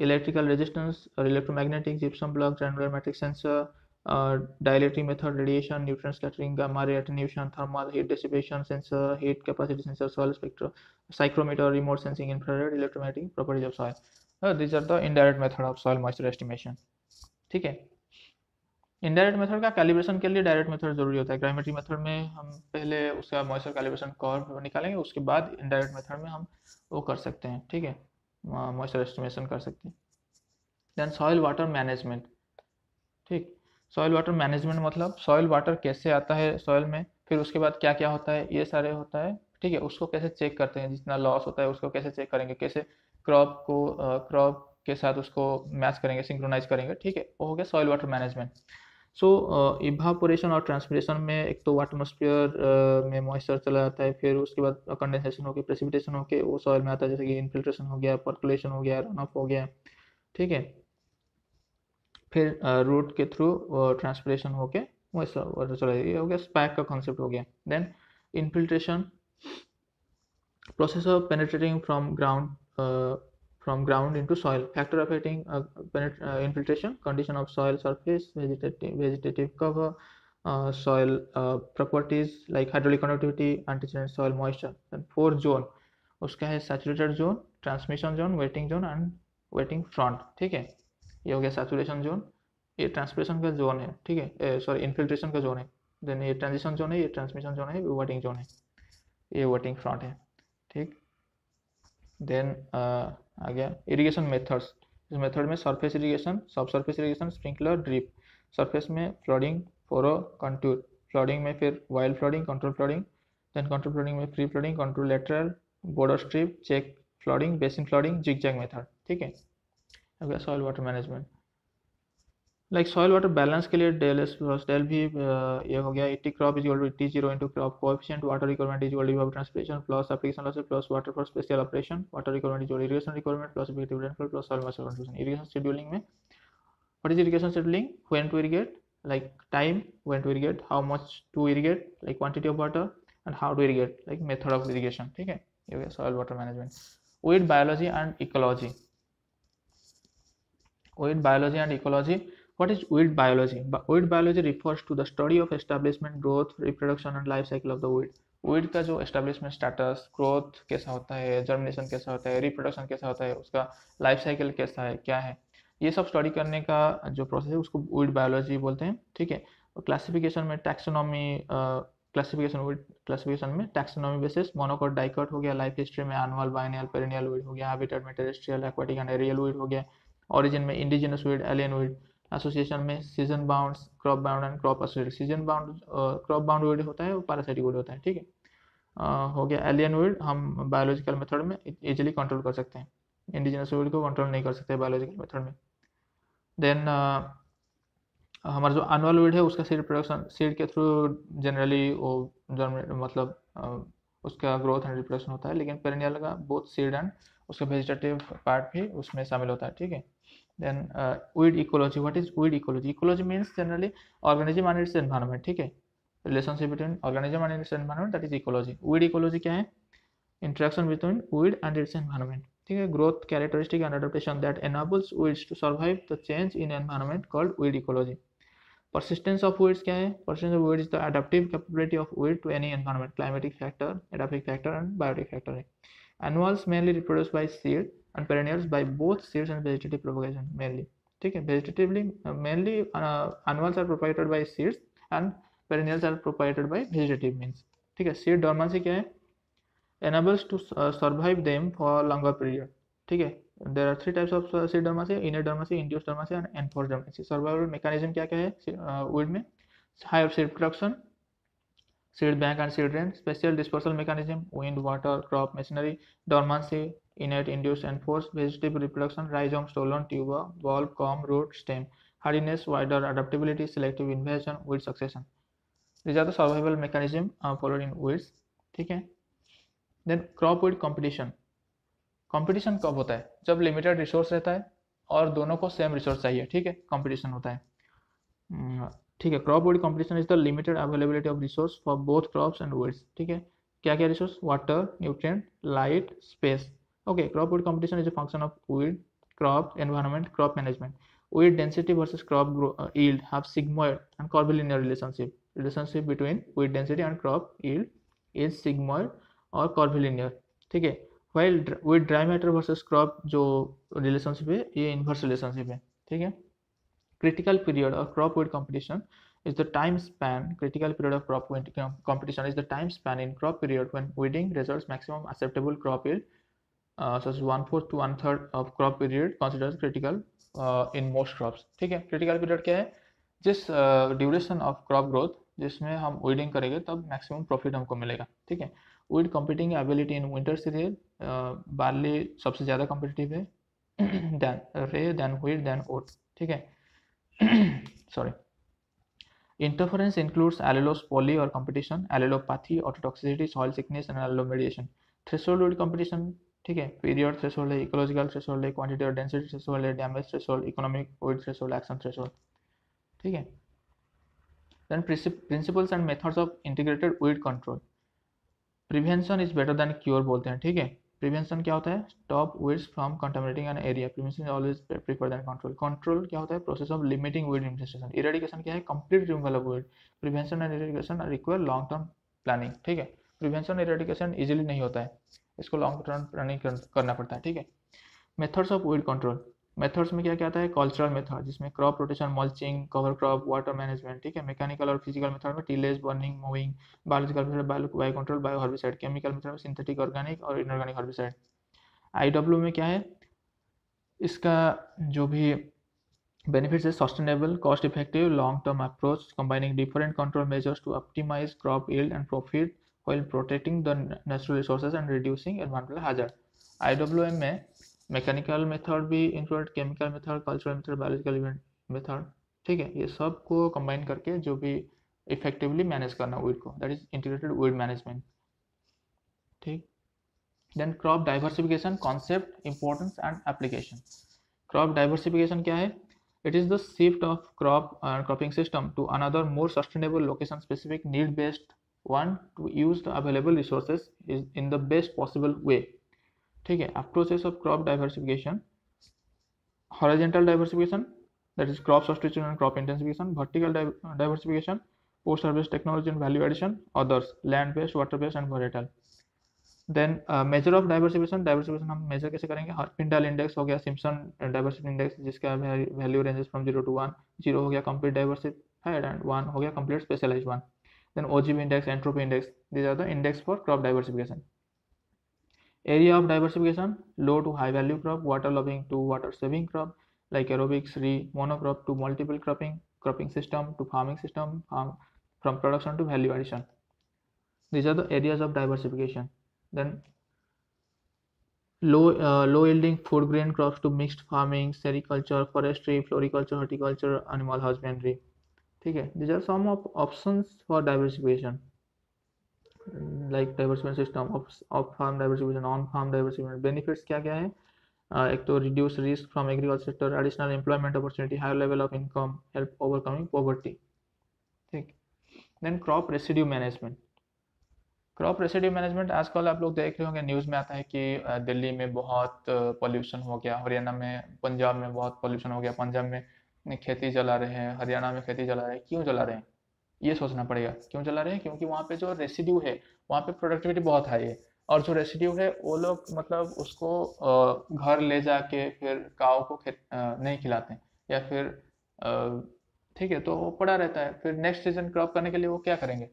इलेक्ट्रिकल रेजिस्टेंस और electromagnetic gypsum block granulometric sensor dielectric method radiation neutron scattering gamma ray attenuation thermal heat dissipation sensor heat capacity sensor soil spectro psychrometer remote sensing infrared electromagnetic properties of soil this are the indirect method of soil moisture estimation ठीक है? Indirect method का calibration के लिए direct method ज़रूरी होता है। ग्रामेट्री method में हम पहले उसका मॉइस्चर कैलिब्रेशन कर्व निकालेंगे, उसके बाद इनडायरेक्ट मेथड में हम वो कर सकते हैं। ठीक है? मॉइस्चर एस्टिमेशन कर सकते हैं। देन सॉइल वाटर मैनेजमेंट ठीक? सॉइल वाटर मैनेजमेंट मतलब सॉयल वाटर कैसे आता है सॉयल में, फिर उसके बाद क्या क्या होता है, ये सारे होता है, ठीक है? उसको कैसे चेक करते हैं? जितना लॉस होता है उसको कैसे चेक करेंगे? कैसे क्रॉप को क्रॉप के साथ उसको मैच करेंगे सिंक्रोनाइज करेंगे? ठीक है? वो हो गया soil water management so evaporation और ट्रांसपिरेशन में एक तो वाटरमोस्फियर में मॉइस्चर चला जाता है, फिर उसके बाद कंडेंसेशन होकर प्रेसिपिटेशन होकर वो सॉइल में आता है, जैसे कि इनफिल्ट्रेशन हो गया पर्कुलेशन हो गया रन ऑफ़ हो गया, ठीक है? फिर रूट के थ्रू ट्रांसपोर्टेशन होके वैसा चला ये हो गया स्पैक का कॉन्सेप्ट हो गया। Then infiltration process of penetrating from ground from ground into soil factor affecting infiltration condition of soil surface vegetative cover soil properties like hydraulic conductivity antigen soil moisture four zone उसका है saturated zone transmission zone wetting zone and wetting front ठीक है? ये हो गया saturation zone ये transpiration का zone है, ठीक है? सॉरी इन्फिल्ट्रेशन का जोन है। देन ये ट्रांजिशन जोन है, ये ट्रांसमिशन जोन है वेटिंग जोन है। ये वेटिंग फ्रंट है, ठीक? देन आ गया इरिगेशन मेथड्स इस मेथड में surface irrigation sub surface irrigation sprinkler drip surface में फ्लडिंग फोरो कंटूर फ्लडिंग में फिर wild flooding control flooding then control flooding में free flooding control lateral border strip check flooding basin flooding zig zag method ठीक है? अब soil water management like soil water balance के लिए del S plus del भी ये हो गया ET crop is to T zero into crop coefficient water requirement is equal to transpiration plus application losses plus water for special operation water requirement is irrigation requirement plus effective rainfall plus soil moisture contribution irrigation scheduling में what is irrigation scheduling when to irrigate like time, when to irrigate, how much to irrigate, like quantity of water, and how to irrigate, like method of irrigation. ठीक है? ये हो गया soil water management. Weed biology and ecology. Weed biology and ecology What is weed biology Weed biology refers to the study of establishment, growth reproduction and life cycle of the weed. Weed का जो establishment status growth कैसा होता है germination कैसा होता है reproduction कैसा होता है उसका लाइफ साइकिल कैसा है क्या है? ये सब स्टडी करने का जो प्रोसेस है उसको वीड बायोलॉजी बोलते हैं ठीक है? क्लासिफिकेशन में टैक्सोनॉमी क्लासिफिकेशन वीड क्लासिफिकेशन में टैक्सोनॉमी बेसिस मोनोकोट डाइकट हो गया लाइफ हिस्ट्री में एनुअल बाइनियल पेरिनियल वीड हो गया हैबिटेट मेटेरियल एक्वाटिक एंड एरियल वीड हो गया। ओरिजिन में indigenous weed alien weed association में season bound crop bound and crop associate season bound crop bound weed होता है और पैरासाइटिक वीड होता है ठीक है? Uh, हो गया एलियन वीड हम बायोलॉजिकल मेथड में इजिली कंट्रोल कर सकते हैं। इंडिजिनस वीड को कंट्रोल नहीं कर सकते बायोलॉजिकल मेथड में। देन uh, हमारा जो एनुअल वीड है उसका सीड प्रोडक्शन सीड के थ्रू जनरली वो मतलब uh, उसका ग्रोथ एंड रिप्रोडक्शन होता है लेकिन पेरेनियल का बोथ सीड एंड उसका वेजिटेटिव पार्ट भी उसमें शामिल होता है ठीक है? Then uh, weed ecology what is weed ecology ecology means generally organism and its environment ठीक है relationship between organism and its environment that is ecology weed ecology क्या है interaction between weed and its environment ठीक है growth characteristic and adaptation that enables weeds to survive the change in environment called weed ecology persistence of weeds क्या है persistence of weeds is the adaptive capability of weed to any environment climatic factor adaptive factor and biotic factor है annuals mainly reproduced by seed and perennials by both seeds and vegetative propagation mainly ठीक है uh, mainly uh, annuals are propagated by seeds and perennials are propagated by vegetative means ठीक है seed dormancy क्या है to uh, survive them for longer period ठीक है are three types of uh, seed dormancy innate dormancy induced dormancy and enforced dormancy survival mechanism क्या क्या है uh, weed में higher seed production seed bank and seed drain special dispersal mechanism wind water crop machinery dormancy innate induced and forced vegetative reproduction rhizome stolon tuber bulb comb root stem hardiness wider adaptability selective invasion weed succession these are the survival mechanism uh, followed in weeds ठीक है then crop weed competition competition कब होता है जब limited resource रहता है और दोनों को सेम रिसोर्स चाहिए ठीक है कंपटीशन होता है ठीक है crop weed competition is the limited availability of resource for both crops and weeds ठीक है क्या क्या resource water nutrient light space Okay, crop yield competition is a function of yield, crop, environment, crop management. Yield density versus crop grow, uh, yield have sigmoid and curvilinear relationship. Relationship between yield density and crop yield is sigmoid और curvilinear. ठीक है while with dry matter versus crop जो relationship है ये inverse relationship है ठीक है critical period or crop yield competition is the time span critical period of crop competition is the time span in crop period when weeding results maximum acceptable crop yield uh, such as one fourth one third of crop period considered critical uh, in most crops ठीक है critical period क्या है जिस duration of crop growth जिसमें हम weeding करेंगे तब maximum profit हमको मिलेगा ठीक है weed competing ability in winter cereal barley सबसे ज़्यादा कम्पिटिटिव है then rye then wheat then oat ठीक है sorry interference includes allelose poly or competition allelopathy autotoxicity soil sickness and allelomediation threshold weed competition ठीक है पीरियड थ्रेशोल्ड है ecological threshold है quantity और डेंसिटी थ्रेशोल्ड है damage threshold economic weed threshold action threshold ठीक है? Then principles and methods of integrated weed control prevention is better than cure बोलते हैं, ठीक है? प्रिवेंशन क्या होता है? Stop weeds from contaminating an area prevention always prefer than control control क्या होता है? Process of limiting weed infestation eradication क्या है? Complete removal of weed prevention and eradication require long term planning ठीक है? प्रिवेंशन इरेडिकेशन इजीली नहीं होता है. इसको लॉन्ग टर्म रनिंग करना पड़ता है, ठीक है? Methods of weed control methods में क्या क्या आता है? कल्चरल मेथड जिसमें crop rotation mulching cover crop water management ठीक है? मैकेनिकल और फ़िज़िकल मेथड में tillage burning mowing biological method bio bio control bio herbicide chemical method में सिंथेटिक ऑर्गेनिक और इनऑर्गेनिक हर्बिसाइड आई में क्या है? इसका जो भी benefits है sustainable cost effective long term approach combining different control measures to optimize crop yield and profit while protecting the natural resources and reducing environmental hazard IWM में mechanical method भी include chemical method cultural method biological method ठीक है ये सबको combine करके जो भी effectively manage करना वीड को that is integrated weed management ठीक then crop diversification concept importance and application crop diversification क्या है it is the shift of crop uh, cropping system to another more sustainable location specific need based one to use the available resources is in the best possible way. ठीक है, अब process of crop diversification horizontal diversification that is crop substitution and crop intensification vertical diversification post harvest technology and value addition others land based water based and वोरेटल then measure of diversification diversification हम measure कैसे करेंगे? Herfindahl index हो गया Simpson diversity index जिसका value ranges from zero to one zero हो गया complete diversified and one हो गया complete specialize one then ogb index entropy index these are the index for crop diversification. Area of diversification low to high value crop water loving to water saving crop like aerobics re monocrop to multiple cropping cropping system to farming system farm, from production to value addition. These are the areas of diversification. Then low uh, low yielding food grain crops to mixed farming sericulture forestry floriculture horticulture animal husbandry. Okay, these are some of options for diversification. Like diversification system of farm diversification on farm diversification benefits क्या क्या है? Uh, एक तो reduce risk from agriculture sector additional employment opportunity higher level of income help overcoming poverty ठीक। Then crop residue management crop residue management आजकल आप लोग देख रहे होंगे न्यूज़ में आता है कि दिल्ली में बहुत पॉल्यूशन हो गया हरियाणा में पंजाब में बहुत पॉल्यूशन हो गया पंजाब में खेती जला रहे हैं, हरियाणा में खेती जला रहे हैं, क्यों जला रहे हैं? ये सोचना पड़ेगा, क्यों चला रहे हैं? क्योंकि वहाँ पे जो रेसिड्यू है, वहाँ पे प्रोडक्टिविटी बहुत हाई है। और जो रेसिड्यू है, वो लोग मतलब उसको घर ले जाके फिर काव को खेत नहीं खिलाते या फिर ठीक है तो वो पड़ा रहता है। फिर नेक्स्ट सीज़न क्रॉप करने के लिए वो क्या करेंगे?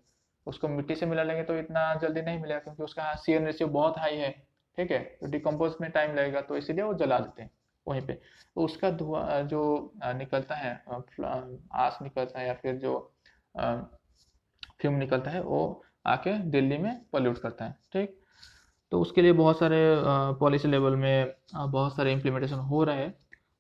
उसको मिट्टी से मिला लेंगे तो इतना जल्दी नहीं मिलेगा, क्योंकि उसका सी एन रेशियो बहुत हाई है, ठीक है? तो डिकम्पोज में टाइम लगेगा तो इसीलिए वो जला देते हैं। वहीं पे। तो उसका धुआँ जो निकलता है आस निकलता है या फिर जो फ्यूम निकलता है, वो आके दिल्ली में पॉल्यूट करता है, ठीक? तो उसके लिए बहुत सारे पॉलिसी लेवल में बहुत सारे इम्प्लीमेंटेशन हो रहे हैं।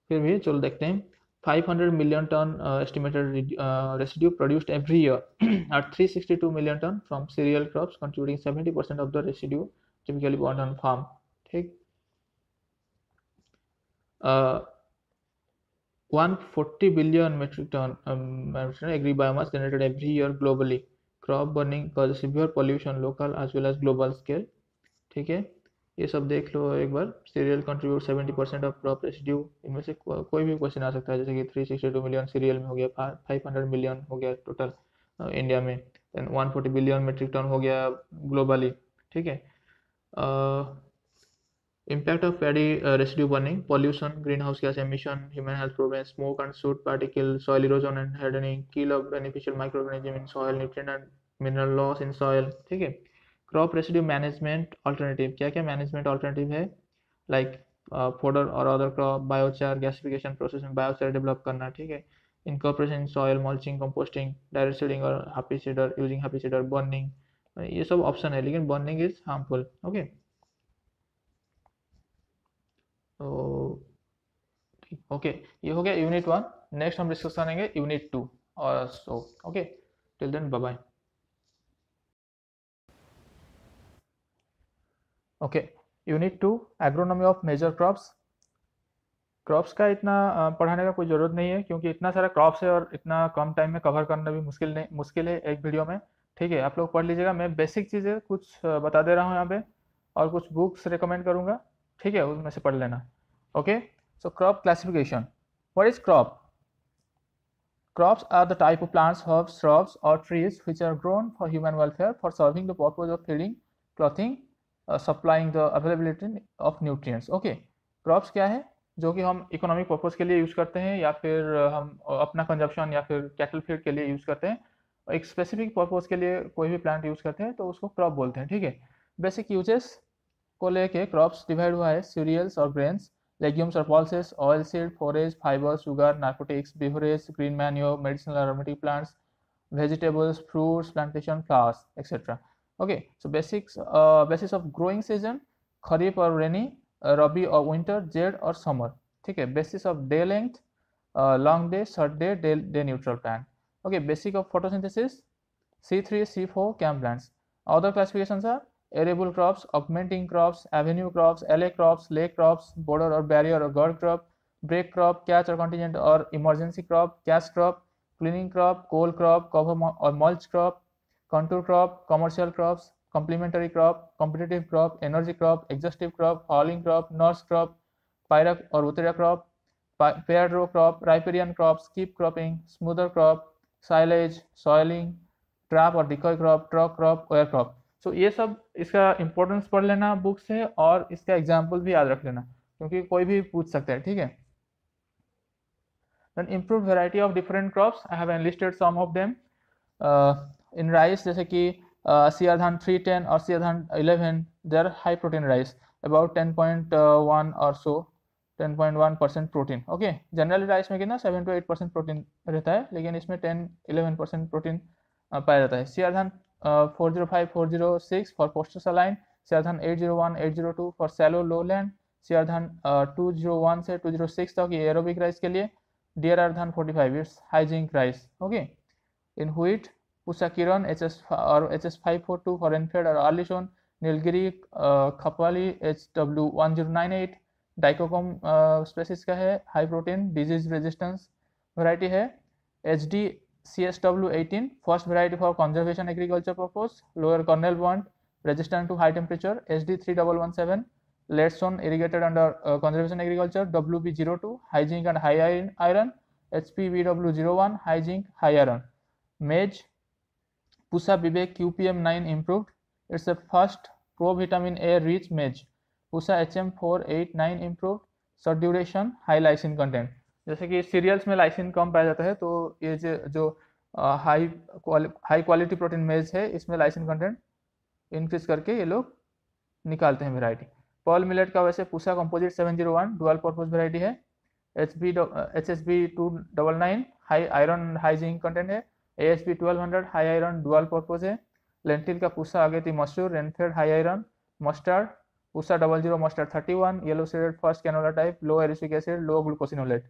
फिर भी चलो देखते हैं। 500 million ton estimated residue produced every year और 362 million ton from cereal crops contributing 70 percent of the residue typically burned on farm ठीक? 140 billion metric ton um, agri biomass generated every year globally. Crop burning causes severe pollution local as well as global scale. ठीक है? ये सब देख लो एक बार। Cereal contribute seventy percent of crop residue इनमें से को, कोई भी क्वेश्चन आ सकता है जैसे कि three sixty two million cereal में हो गया फाइव हंड्रेड मिलियन हो गया टोटल इंडिया में। Then one forty billion metric ton हो गया ग्लोबली ठीक है? Impact of paddy residue burning pollution green house gas emission human health problem smoke and soot particle soil erosion and hardening kill of beneficial micro organism in soil nutrient and mineral loss in soil ठीक है? Crop residue management alternative क्या क्या management alternative है like fodder और other crop biochar gasification process में biochar develop करना, ठीक है? Incorporation soil mulching composting direct seeding और happy seeder using happy seeder burning ये सब ऑप्शन है, लेकिन burning is harmful okay? Okay ये हो गया यूनिट वन नेक्स्ट हम डिस्कस करेंगे यूनिट टू और so okay till then bye okay unit two agronomy of major crops crops का इतना पढ़ाने का कोई ज़रूरत नहीं है, क्योंकि इतना सारा क्रॉप्स है और इतना कम टाइम में कवर करना भी मुश्किल नहीं, मुश्किल है एक वीडियो में. ठीक है, आप लोग पढ़ लीजिएगा. मैं बेसिक चीज़ें कुछ बता दे रहा हूँ यहाँ पे और कुछ बुक्स रिकमेंड करूँगा. ठीक है, उसमें से पढ़ लेना। Okay so crop classification what is crop crops are the type of plants herb shrubs और trees which are grown for human welfare for serving the purpose of feeding clothing supplying the availability of nutrient okay crops क्या है? जो कि हम economic purpose के लिए use करते हैं, या फिर uh, हम uh, अपना कंजप्शन या फिर कैटल फ़ीड के लिए यूज़ करते हैं। एक स्पेसिफिक पर्पज के लिए कोई भी प्लांट यूज़ करते हैं तो उसको क्रॉप बोलते हैं, ठीक है? बेसिक यूजेस को लेके क्रॉप्स डिवाइड हुआ है सीरियल्स और grains legumes or pulses, oil seed, forage, fiber, sugar, narcotics, beverage, green manure, medicinal aromatic plants, vegetables, fruits, plantation, flowers, etc. Okay, so basics uh, basis of growing season, kharif or rainy, uh, rabi or winter, jade or summer. ठीक है basis of day length, uh, long day, short day, day, day neutral plant. Okay, basic of photosynthesis, C3, C4, cam plants. Other classifications are arable crops, augmenting crops, avenue crops, LA crops, lake crops, border or barrier or guard crop, break crop, catch or contingent or emergency crop, cash crop, cleaning crop, coal crop, cover or mulch crop, contour crop, commercial crops, complementary crop, competitive crop, energy crop, exhaustive crop, falling crop, nurse crop, pyra or uttara crop, paired row crop, riparian crops, keep cropping, smoother crop, silage, soiling, trap or decoy crop, truck crop, wear crop. So ये सब इसका importance पढ़ लेना book से और इसका example भी याद रख लेना क्योंकि कोई भी पूछ सकता है ठीक है? Improved variety of different crops. I have enlisted some of them. Uh, in rice जैसे कि सिया धान 310 और सिया धान 11 they are high protein rice about 10.1 और so 10.1 percent protein okay generally rice में कितना? 7 टू 8 परसेंट प्रोटीन रहता है लेकिन इसमें 10 11 परसेंट प्रोटीन पाया जाता है। सिया धान 405 406 for coastal saline Siardhan 801 802 for shallow lowland Siardhan uh, 201 से 206 तक ये aerobic rice के लिए DRR धान 45 it's high zinc rice okay in wheat Pusa Kiran HS or HS542 for Enfed or Arlishon Nilgiri Khapli H W one zero nine eight dicoccum species का है high protein disease resistance variety है H D CSW18, first variety for conservation agriculture purpose, lower kernel bond, resistant to high temperature, SD3117, lead zone irrigated under uh, conservation agriculture, WB02, high zinc and high iron, iron HPVW01, high zinc, high iron. Maize, Pusa Bibek QPM9 improved. It's a first pro-vitamin A rich maize. Pusa HM489 improved. Short duration, high lysine content. जैसे कि cereals में lysine कम पाया जाता है तो ये जो high high quality protein maize है, इसमें लाइसिन कंटेंट इंक्रीज करके ये लोग निकालते हैं वेराइटी पर्ल मिलेट का वैसे Pusa composite seven zero one dual purpose variety है. H B H S B two double nine high iron high zinc content है. A H B twelve hundred high iron dual purpose है. Lentil का पूसा आगे थी मशहूर rainfed high iron mustard Pusa double zero mustard thirty one yellow seeded first canola type low erucic acid low glucosinolate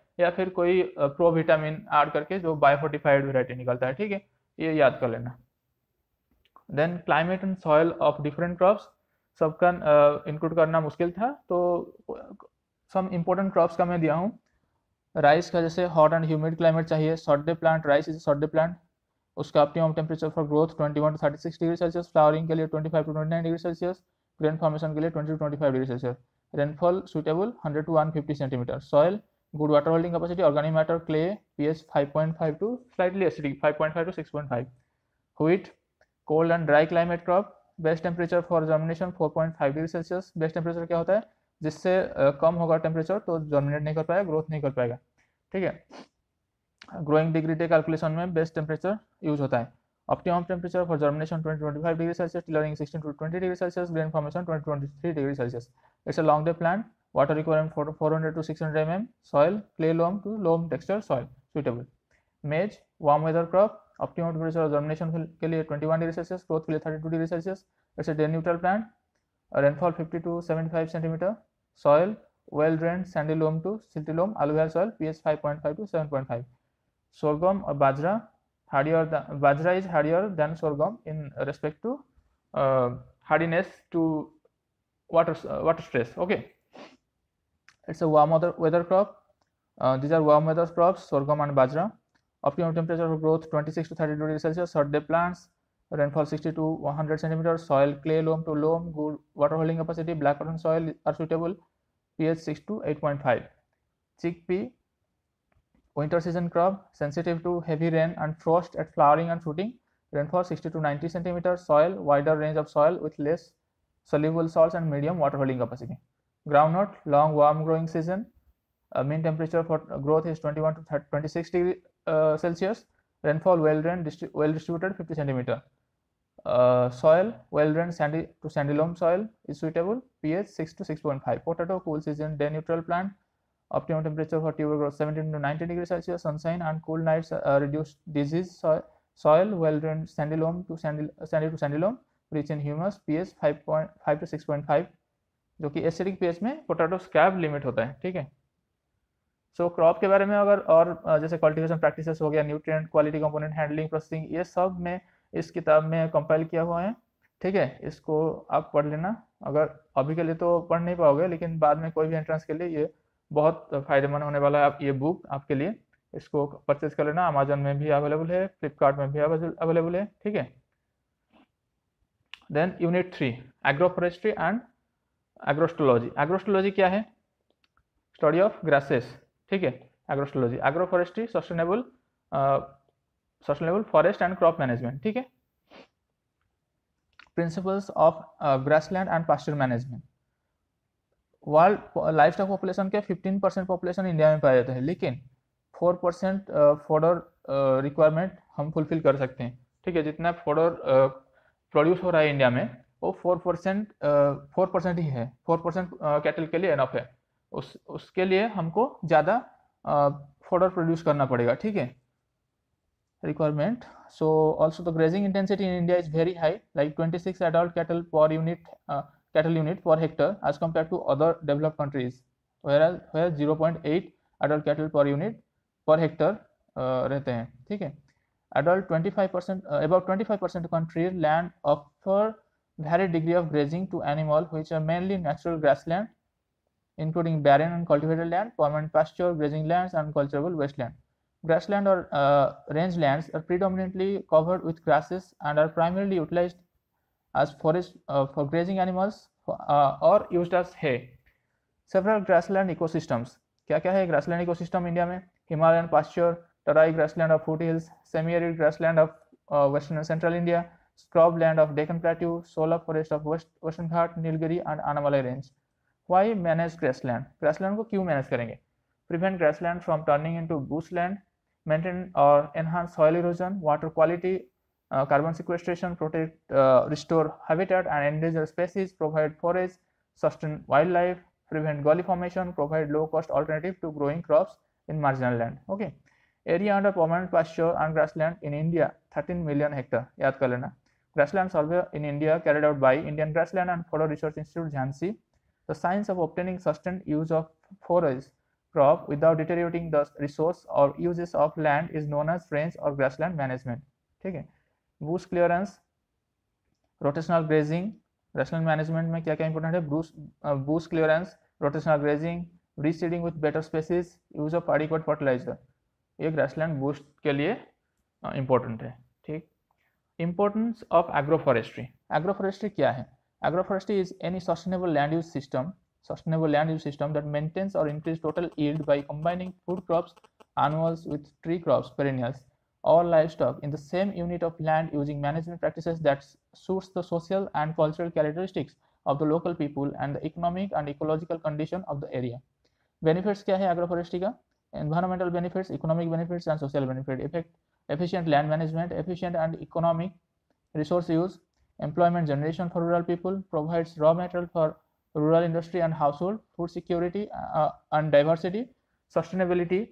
या फिर कोई pro vitamin add करके जो बायोफोर्टिफाइड वेराइटी निकलता है, ठीक है? ये याद कर लेना। Then climate and soil of different crops सबका इंक्लूड करना मुश्किल था तो सम इम्पोर्टेंट क्रॉप्स का मैं दिया हूँ। राइस का जैसे हॉट एंड ह्यूमिड क्लाइमेट चाहिए short day plant rice is short day plant उसका optimum temperature for growth 21 to 36 degree Celsius flowering के लिए 25 to 29 degree Celsius grain formation के लिए 20 to 25 degree Celsius rainfall suitable 100 to 150 centimetre soil good water holding capacity, organic matter, clay ph 5.5 to slightly acidic 5.5 to 6.5 wheat, cold and dry climate crop best temperature for germination 4.5 degree Celsius best temperature क्या होता है? जिससे कम होगा temperature तो germinate नहीं कर पाएगा growth नहीं कर पाएगा। ठीक है? ग्रोइंग डिग्री डे कैलकुलेशन में बेस्ट टेम्परेचर यूज़ होता है। Optimum temperature for germination 20 25 degree Celsius tillering 16 to 20 degree Celsius grain formation 20 23 degree Celsius it's a long day plant water requirement for 400 to 600 mm soil clay loam to loam texture soil suitable maize warm weather crop optimum temperature germination के लिए 21 degree Celsius growth के लिए 32 degree Celsius it's a day neutral plant rainfall 50 to 75 centimeter soil well drained sandy loam to silty loam alluvial soil pH 5.5 to 7.5 sorghum or bajra hardier than, bajra is hardier than sorghum in respect to uh, hardiness to water uh, water stress okay it's a warm weather, weather crop Uh, these are warm weather crops, sorghum and bajra. Optimum temperature for growth 26 to 30 degrees Celsius. Short day plants, rainfall 60 to 100 centimeters. Soil clay loam to loam, good water holding capacity. Black cotton soil are suitable. pH 6 to 8.5. Chickpea, winter season crop, sensitive to heavy rain and frost at flowering and fruiting. Rainfall 60 to 90 centimeters. Soil, wider range of soil with less soluble salts and medium water holding capacity. Groundnut, long warm growing season. Uh, mean temperature for growth is 21 to 30, 26 degree uh, Celsius. Rainfall well drained, distri well distributed 50 centimeter. Uh, soil well drained sandy to sandy loam soil is suitable. pH 6 to 6.5. Potato cool season day neutral plant. Optimum temperature for tuber growth 17 to 19 degrees Celsius. Sunshine and cool nights uh, reduce disease soil. Soil well drained sandy loam to sandy, sandy to sandy loam. Rich in humus. pH 5.5 to 6.5 जो कि acidic pH में potato scab limit होता है, ठीक है? So crop के बारे में अगर और जैसे कल्टीवेशन प्रैक्टिसेस हो गया nutrient quality component handling processing ये सब में इस किताब में कंपाइल किया हुआ है, ठीक है? इसको आप पढ़ लेना। अगर अभी के लिए तो पढ़ नहीं पाओगे, लेकिन बाद में कोई भी एंट्रेंस के लिए ये बहुत फ़ायदेमंद होने वाला है आप, ये बुक आपके लिए। इसको परचेज कर लेना। अमेजोन में भी अवेलेबल है फ्लिपकार्ट में भी अवेलेबल है, ठीक है? Then unit three agro forestry and agrostology agrostology क्या है? स्टडी ऑफ़ ग्रासेस ठीक है? Agrostology agro forestry sustainable sustainable forest and crop management ठीक है? Principles of grassland and pasture management world livestock population के 15 परसेंट पॉपुलेशन इंडिया में पाया जाता है। लेकिन 4 परसेंट फॉडर रिक्वायरमेंट हम फुलफिल कर सकते हैं। ठीक है? जितना फॉडर प्रोड्यूस हो रहा है इंडिया में वो फोर परसेंट फोर परसेंट ही है। फोर परसेंट कैटल के लिए एनफ है। उस, उसके लिए हमको ज़्यादा फोडर प्रोड्यूस करना पड़ेगा, ठीक है? Requirement so also the grazing intensity in India is very high like twenty six adult cattle per unit cattle unit per hectare as compare to other develop countries where as where zero point eight adult cattle per unit per hectare रहते हैं, ठीक है? Adult twenty five percent about twenty five percent country land offer varied degree of grazing to animal which are mainly natural grassland including barren and cultivated land, permanent pasture, grazing lands, and cultivable wasteland. Grassland or uh, rangelands are predominantly covered with grasses and are primarily utilized as forest uh, for grazing animals uh, or used as hay. Several grassland ecosystems. क्या क्या है grassland ecosystem India में Himalayan pasture Terai grassland of foot hills semi arid grassland of western and central scrub land of Deccan Plateau, solar forest of West, Western Ghat, Nilgiri and Anamalai range. Why manage grassland grassland को क्यों manage करेंगे grassland from turning in to bushland maintain or enhance soil erosion, water quality, uh, carbon sequestration, protect, uh, restore habitat and endangered species, provide forage, sustain wildlife, prevent gully formation, provide low cost alternative to growing crops in marginal land. Okay. Area under permanent pasture and grassland in India 13 million hectare. याद कर लेना. Grassland survey in India carried out by Indian Grassland and Fodder Research Institute Jhansi the science of obtaining sustained use of forage crop without deteriorating the resource or uses of land is known as range or grassland management ठीक है bush clearance rotational grazing grassland management में क्या क्या important है bush clearance rotational grazing reseeding with better species use of adequate fertiliser ये grassland boost के लिए uh, है इम्पोर्टेंस ऑफ़ एग्रोफॉरेस्ट्री एग्रोफॉरेस्ट्री क्या है? Agroforestry is any sustainable land use system sustainable land use system that maintains और increase total yield by combining food crops annuals with tree crops perennials और livestock in the same unit of land using management practice that suits the social and cultural characteristics of the local people and the economic and ecological condition of the area benefits क्या है agroforestry का? Environmental benefits economic benefits and social benefit effect efficient land management, efficient and economic resource use, employment generation for rural people, provides raw material for rural industry and household, food security uh, and diversity, sustainability,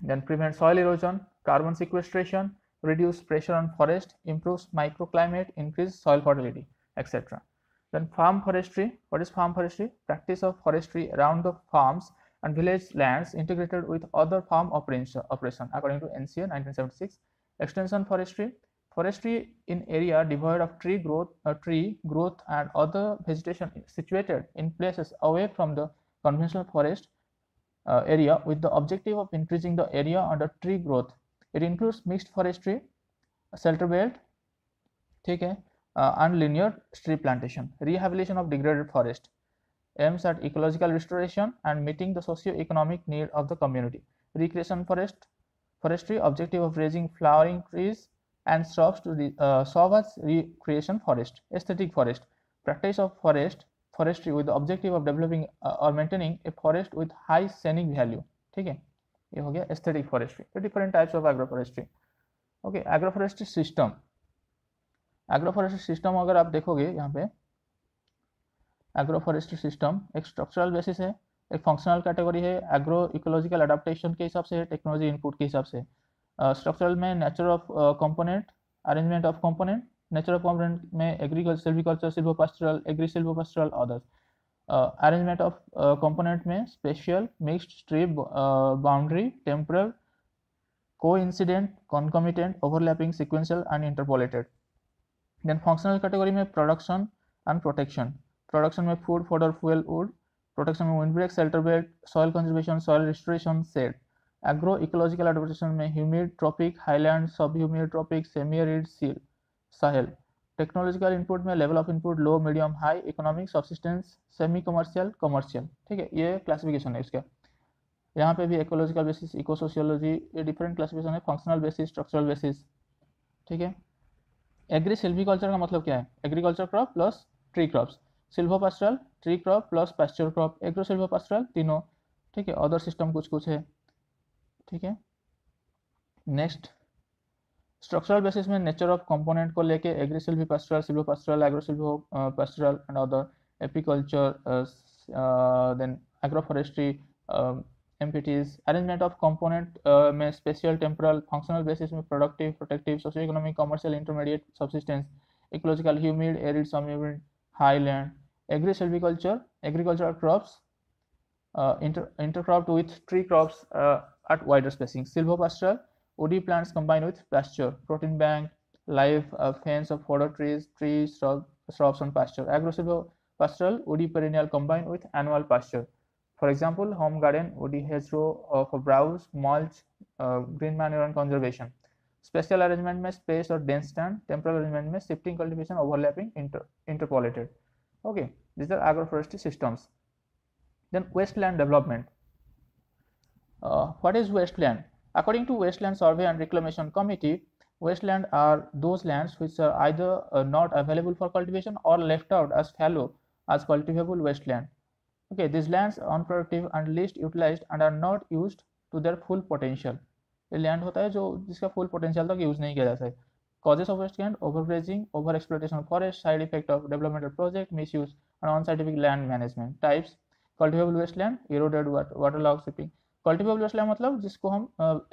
then prevent soil erosion, carbon sequestration, reduce pressure on forest, improves microclimate, increase soil fertility, etc. Then farm forestry, what is farm forestry? Practice of forestry around the farms and village lands integrated with other farm operation, operation according to NCA 1976. Extension forestry, Forestry in area devoid of tree growth, uh, tree growth and other vegetation situated in places away from the conventional forest uh, area with the objective of increasing the area under tree growth. It includes mixed forestry, shelter belt, ठीक है, uh, and linear tree plantation, rehabilitation of degraded forest, aims at ecological restoration and meeting the socio-economic need of the community. Recreation forest, forestry, objective of raising flowering trees and shrubs to re, uh, serve as recreation forest. Aesthetic forest, practice of forest forestry with the objective of developing uh, or maintaining a forest with high scenic value ठीक है ये हो गया aesthetic forestry तो different types of agro forestry okay agro forestry system agro forestry system अगर आप देखोगे यहाँ पे एग्रो फॉरेस्ट्री सिस्टम एक स्ट्रक्चरल बेसिस है एक फंक्शनल कैटेगरी है एग्रो इकोलॉजिकल अडेप्टेशन के हिसाब से टेक्नोलॉजी इनपुट के हिसाब से। स्ट्रक्चरल uh, में nature of component arrangement of component of component में agriculture silviculture silver pastoral agri silver pastoral others arrangement of component में spatial mixed strip boundary temporal coincident concomitant overlapping sequential and interpolated then functional category में production and protection production में food fodder fuel wood protection में wind break shelter belt soil conservation soil restoration set agro ecological adaptation में humid tropic highland sub humid tropic semi arid seal Sahel technological input में level of input low medium high economic subsistence semi commercial commercial ठीक है, ये classification है इसका। यहाँ पे भी इकोलॉजिकल बेसिस इको सोशियोलॉजी ये डिफरेंट क्लासिफिकेशन है फंक्शनल बेसिस स्ट्रक्चरल बेसिस ठीक है? एग्री सिल्विकल्चर का मतलब क्या है? Agriculture crop plus tree crops silver pastoral tree crop plus pasture crop agro silver pastoral तीनों, ठीक है अदर सिस्टम कुछ कुछ है, ठीक है। नेक्स्ट स्ट्रक्चरल बेसिस में नेचर ऑफ़ कंपोनेंट को लेके एग्रेसिव भी pastoral silver pastoral aggressive pastoral and other apiculture then agro forestry MPTs arrangement of component में स्पेशल टेम्परल फंक्शनल बेसिस में productive protective socio economic commercial intermediate subsistence ecological humid arid subhumid highland agri-silviculture, agricultural crops uh, inter intercropped with tree crops uh, at wider spacing, Silvopasture: woody plants combined with pasture, protein bank, live uh, fence of fodder trees, trees, shrubs and pasture, agro-silvopastoral, woody perennial combined with annual pasture. For example, home garden, woody hedgerow uh, for browse, mulch, uh, green manure and conservation. Spatial arrangement may space or dense stand, temporal arrangement may shifting cultivation overlapping inter interpolated Okay, these are agroforestry systems. Then wasteland development. Uh, what is wasteland? According to Wasteland Survey and Reclamation Committee, wasteland are those lands which are either uh, not available for cultivation or left out as fallow as cultivable wasteland. Okay, these lands are unproductive and least utilized and are not used to their full potential. ये land होता है जो जिसका full potential तक use नहीं किया जाता है causes of wasteland overgrazing over exploitation of forest side effect of developmental project misuse and unscientific land management types cultivable wasteland eroded water, waterlogged shipping cultivable wasteland मतलब जिसको हम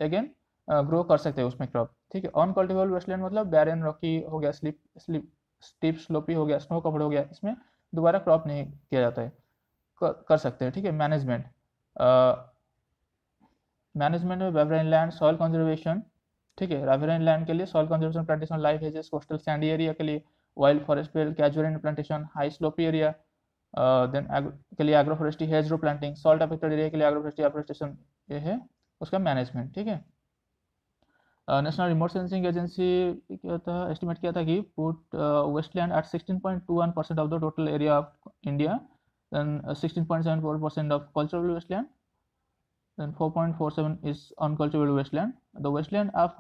अगेन ग्रो कर सकते हैं उसमें क्रॉप ठीक है अनकल्टिवेबल वेस्टलैंड मतलब बैरन रॉकी हो गया स्लिप स्लिप स्टिप स्लोपी हो गया स्नो कवर हो गया इसमें दोबारा क्रॉप नहीं किया जाता है कर, कर सकते हैं ठीक है मैनेजमेंट मैनेजमेंट में वेवराइन लैंड सॉइल कंजर्वेशन ठीक है रेवराइन लैंड के लिए soil conservation plantation live hedges coastal sandy area के लिए wild forest belt casual plantation high sloppy area then के लिए agro forestry hedgerow planting salt affected area के लिए एग्रो फॉरेस्ट्री एफोरेस्टेशन ये है उसका मैनेजमेंट ठीक है। नेशनल रिमोट सेंसिंग एजेंसी क्या था एस्टिमेट किया था कि put wasteland at 16.21 percent of the total area of India uh, 16.74 percent of cultivable wasteland then 4.47 is uncultivated wasteland the wasteland are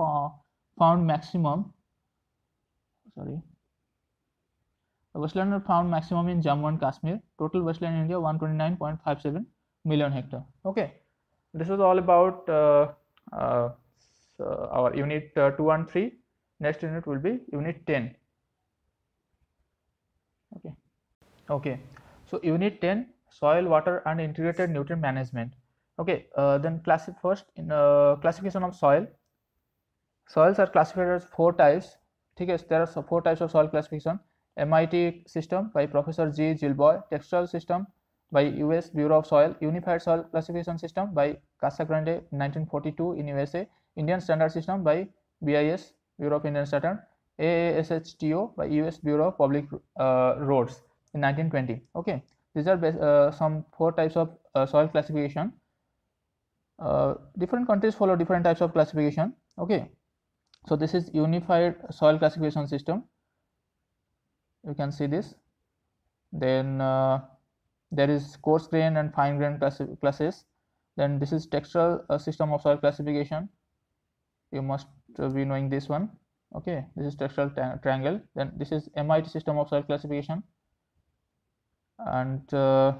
found maximum sorry The wasteland are found maximum in Jammu and Kashmir. Total wasteland in India 129.57 million hectare. Okay, this was all about uh, uh, so our unit uh, 2 and 3. Next unit will be unit 10. Okay, okay. So unit 10 soil, water, and integrated nutrient management. Okay, uh, then class first in uh, classification of soil. Soils are classified as four types. Okay, there are four types of soil classification MIT system by Professor G. Gilboy, textural system by US Bureau of Soil, Unified Soil Classification System by Casagrande 1942 in USA, Indian Standard System by BIS, Bureau of Indian Standard, AASHTO by US Bureau of Public uh, Roads in 1920. Okay, these are uh, some four types of uh, soil classification. Uh, different countries follow different types of classification. Okay. So this is unified soil classification system. You can see this. Then uh, there is coarse grain and fine grain classes. Then this is textural uh, system of soil classification. You must be knowing this one. Okay. This is textural triangle. Then this is MIT system of soil classification. And uh,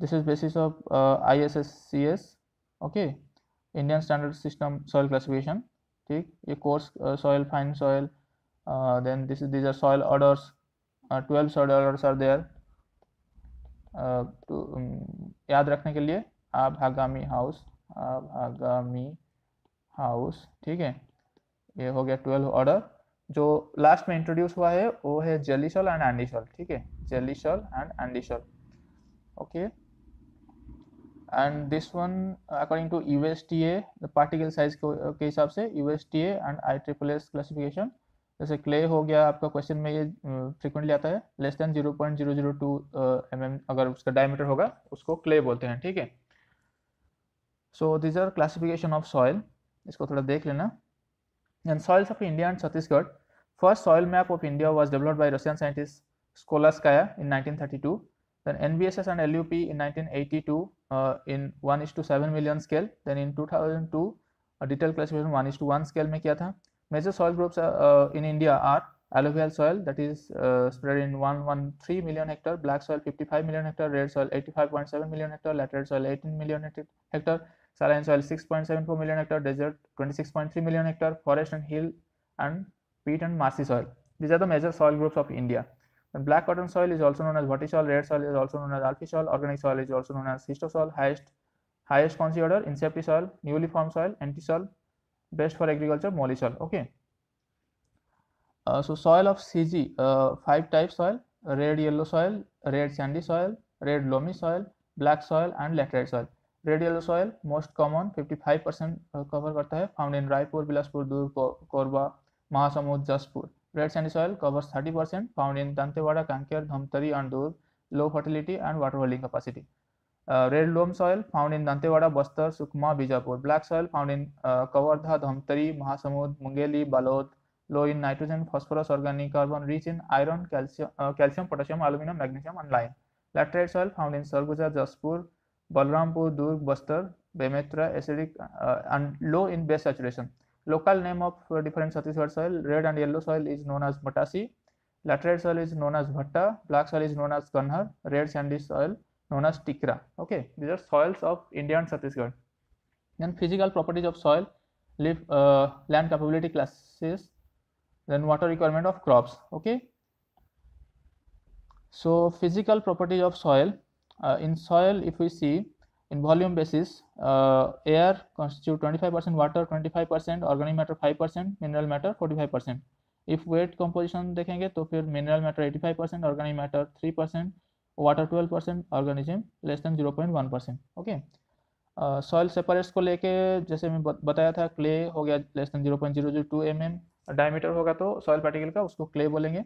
this is basis of I S S C S okay Indian standard system soil classification ठीक? ये coarse soil fine soil then this these are soil orders twelve soil orders are there याद रखने के लिए आप हागामी house आप हागामी house ठीक है? ये हो गया ट्वेल्व ऑर्डर जो लास्ट में इंट्रोड्यूस हुआ है, वो है जेलीशॉल एंड एंडिशल ठीक है? Gelisol and Andisol okay okay. And this one according to USDA the particle size के हिसाब से आई ट्रिपल एस क्लासिफिकेशन जैसे क्ले हो गया, आपका क्वेश्चन में ये फ्रिक्वेंटली आता है less than zero point two m अगर उसका डायमीटर होगा, उसको क्ले बोलते हैं, ठीक है? So these are classification of soil इसको थोड़ा देख लेना। And soils of India and Chhattisgarh first soil map of India was developed by Russian scientist Schokalskaya in 1932 then NBSS and LUP in 1982 uh, in 1 is to 7 million scale then in 2002 a detailed classification 1 is to 1 scale mein kiya tha. Major soil groups uh, uh, in india are alluvial soil that is uh, spread in 113 million hectare black soil 55 million hectare red soil 85.7 million hectare laterite soil 18 million hectare saline soil 6.74 million hectare desert 26.3 million hectare forest and hill and peat and marshy soil. These are the major soil groups of india. And black cotton soil is also known as vertisoil, red soil is also known as alphy soil, organic soil is also known as histosoil, highest highest Consi order, incepty soil, newly formed soil, anti-soil, best for agriculture, molly soil. Okay. Uh, so soil of CG, uh, five types soil, red yellow soil, red sandy soil, red loamy soil, black soil and laterite soil. Red yellow soil most common 55 percent cover करता है found in Raipur Bilaspur दूर Korba Mahasamund Jaspur Red sandy soil covers 30 percent found in Dantewada Kanker Dhamtari and दूर low fertility and water holding capacity red loam soil found in Dantewada Bastar Sukma Bijapur black soil found in Kawardha Dhamtari Mahasamund Mungeli Balod low in nitrogen phosphorus organic carbon rich in iron calcium uh, calcium potassium aluminum magnesium and lime laterite soil found in sarguja jaspur Balrampur, Durg, Bastar, Bemetra, acidic uh, and low in base saturation. Local name of different Chhattisgarh soil, red and yellow soil is known as Matasi, laterite soil is known as Bhatta, black soil is known as Kanhar, red sandy soil known as Tikra. Okay, these are soils of India and. Then physical properties of soil, live, uh, land capability classes, then water requirement of crops. Okay. So physical properties of soil uh, in soil if we see in volume basis uh, air constitute 25 percent water 25 percent organic matter 5 percent mineral matter 45 percent if weight composition देखेंगे तो फिर mineral matter 85 percent organic matter 3 percent water 12 percent organism less than 0.1 percent okay soil uh, separates को लेके जैसे मैं बताया था clay हो गया लेस देन 0.002 एम डायमीटर होगा तो सॉइल पार्टिकल का उसको क्ले बोलेंगे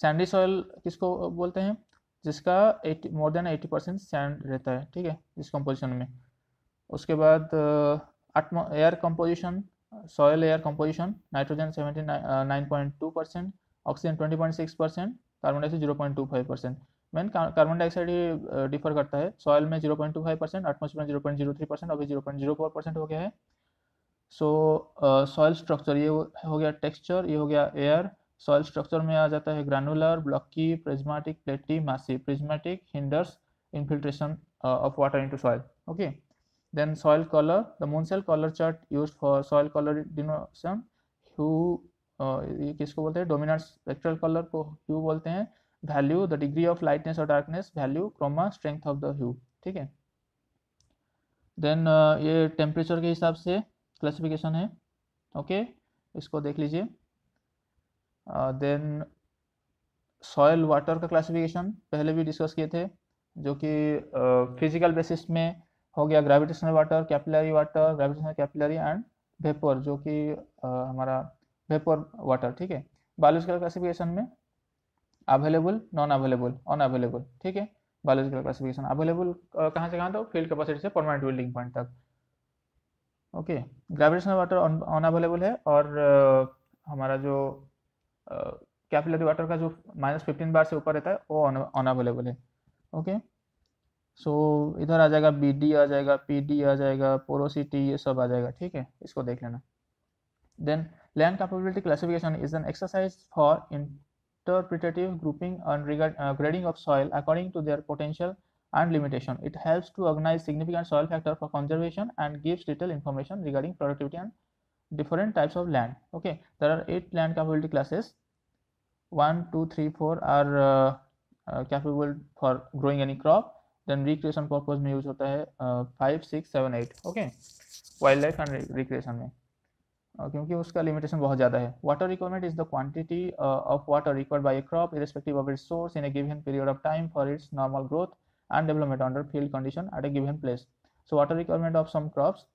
सैंडी सॉइल किसको बोलते हैं जिसका eighty more than eighty percent sand रहता है, ठीक है, इस कंपोजिशन में। उसके बाद air composition soil air composition nitrogen seventy nine point two percent oxygen twenty point six percent carbon dioxide zero point two five percent main carbon dioxide differ करता है। सॉयल में zero point two five percent atmosphere में zero point zero three percent अभी zero point zero four percent हो गया है। So soil structure ये हो गया टेक्सचर ये हो गया एयर सॉइल स्ट्रक्चर में आ जाता है granular blocky prismatic platy massive prismatic hinders infiltration of water into soil okay then soil colour the Munsell colour chart used for soil colour denotation hue ये किसको बोलते हैं? डोमिनेंट स्पेक्ट्रल कलर को hue बोलते हैं। Value the degree of lightness और darkness value chroma strength of the hue ठीक है? देन uh, ये टेम्परेचर के हिसाब से क्लासिफिकेशन है। Okay okay? इसको देख लीजिए। देन सॉयल वाटर का क्लासिफिकेशन पहले भी डिस्कस किए थे जो कि फ़िज़िकल uh, बेसिस में हो गया gravitational water capillary water gravitational capillary and vapour जो कि uh, हमारा वेपर वाटर ठीक है? बायोलॉजिकल क्लासिफिकेशन में available non available un available ठीक है? बायोलॉजिकल क्लासिफिकेशन अवेलेबल कहाँ से कहाँ तक? फ़ील्ड कैपेसिटी से परमानेंट बिल्डिंग पॉइंट तक। Okay gravitational water un available है और uh, हमारा जो कैपिलरी वाटर का जो माइनस फिफ्टीन बार से ऊपर रहता है, वो अनअवेलेबल है। ओके सो इधर आ जाएगा बीडी आ जाएगा पीडी आ जाएगा पोरोसिटी ये सब आ जाएगा, ठीक है? इसको देख लेना। Then land capability classification is an exercise for interpretative grouping and grading of soil according to their potential and limitation it helps to organise significant soil factor for conservation and gives detail information regarding productivity and different types of land. Okay, there are eight land capability classes. One, two, three, four are uh, uh, capable for growing any crop. Then recreation purpose में use होता है uh, five, six, seven, eight. Okay, wildlife and recreation में. क्योंकि उसका limitation बहुत ज़्यादा है water requirement is the quantity of water required by a crop irrespective of its source in a given period of time for its normal growth and development under field condition at a given place. So water requirement of some crops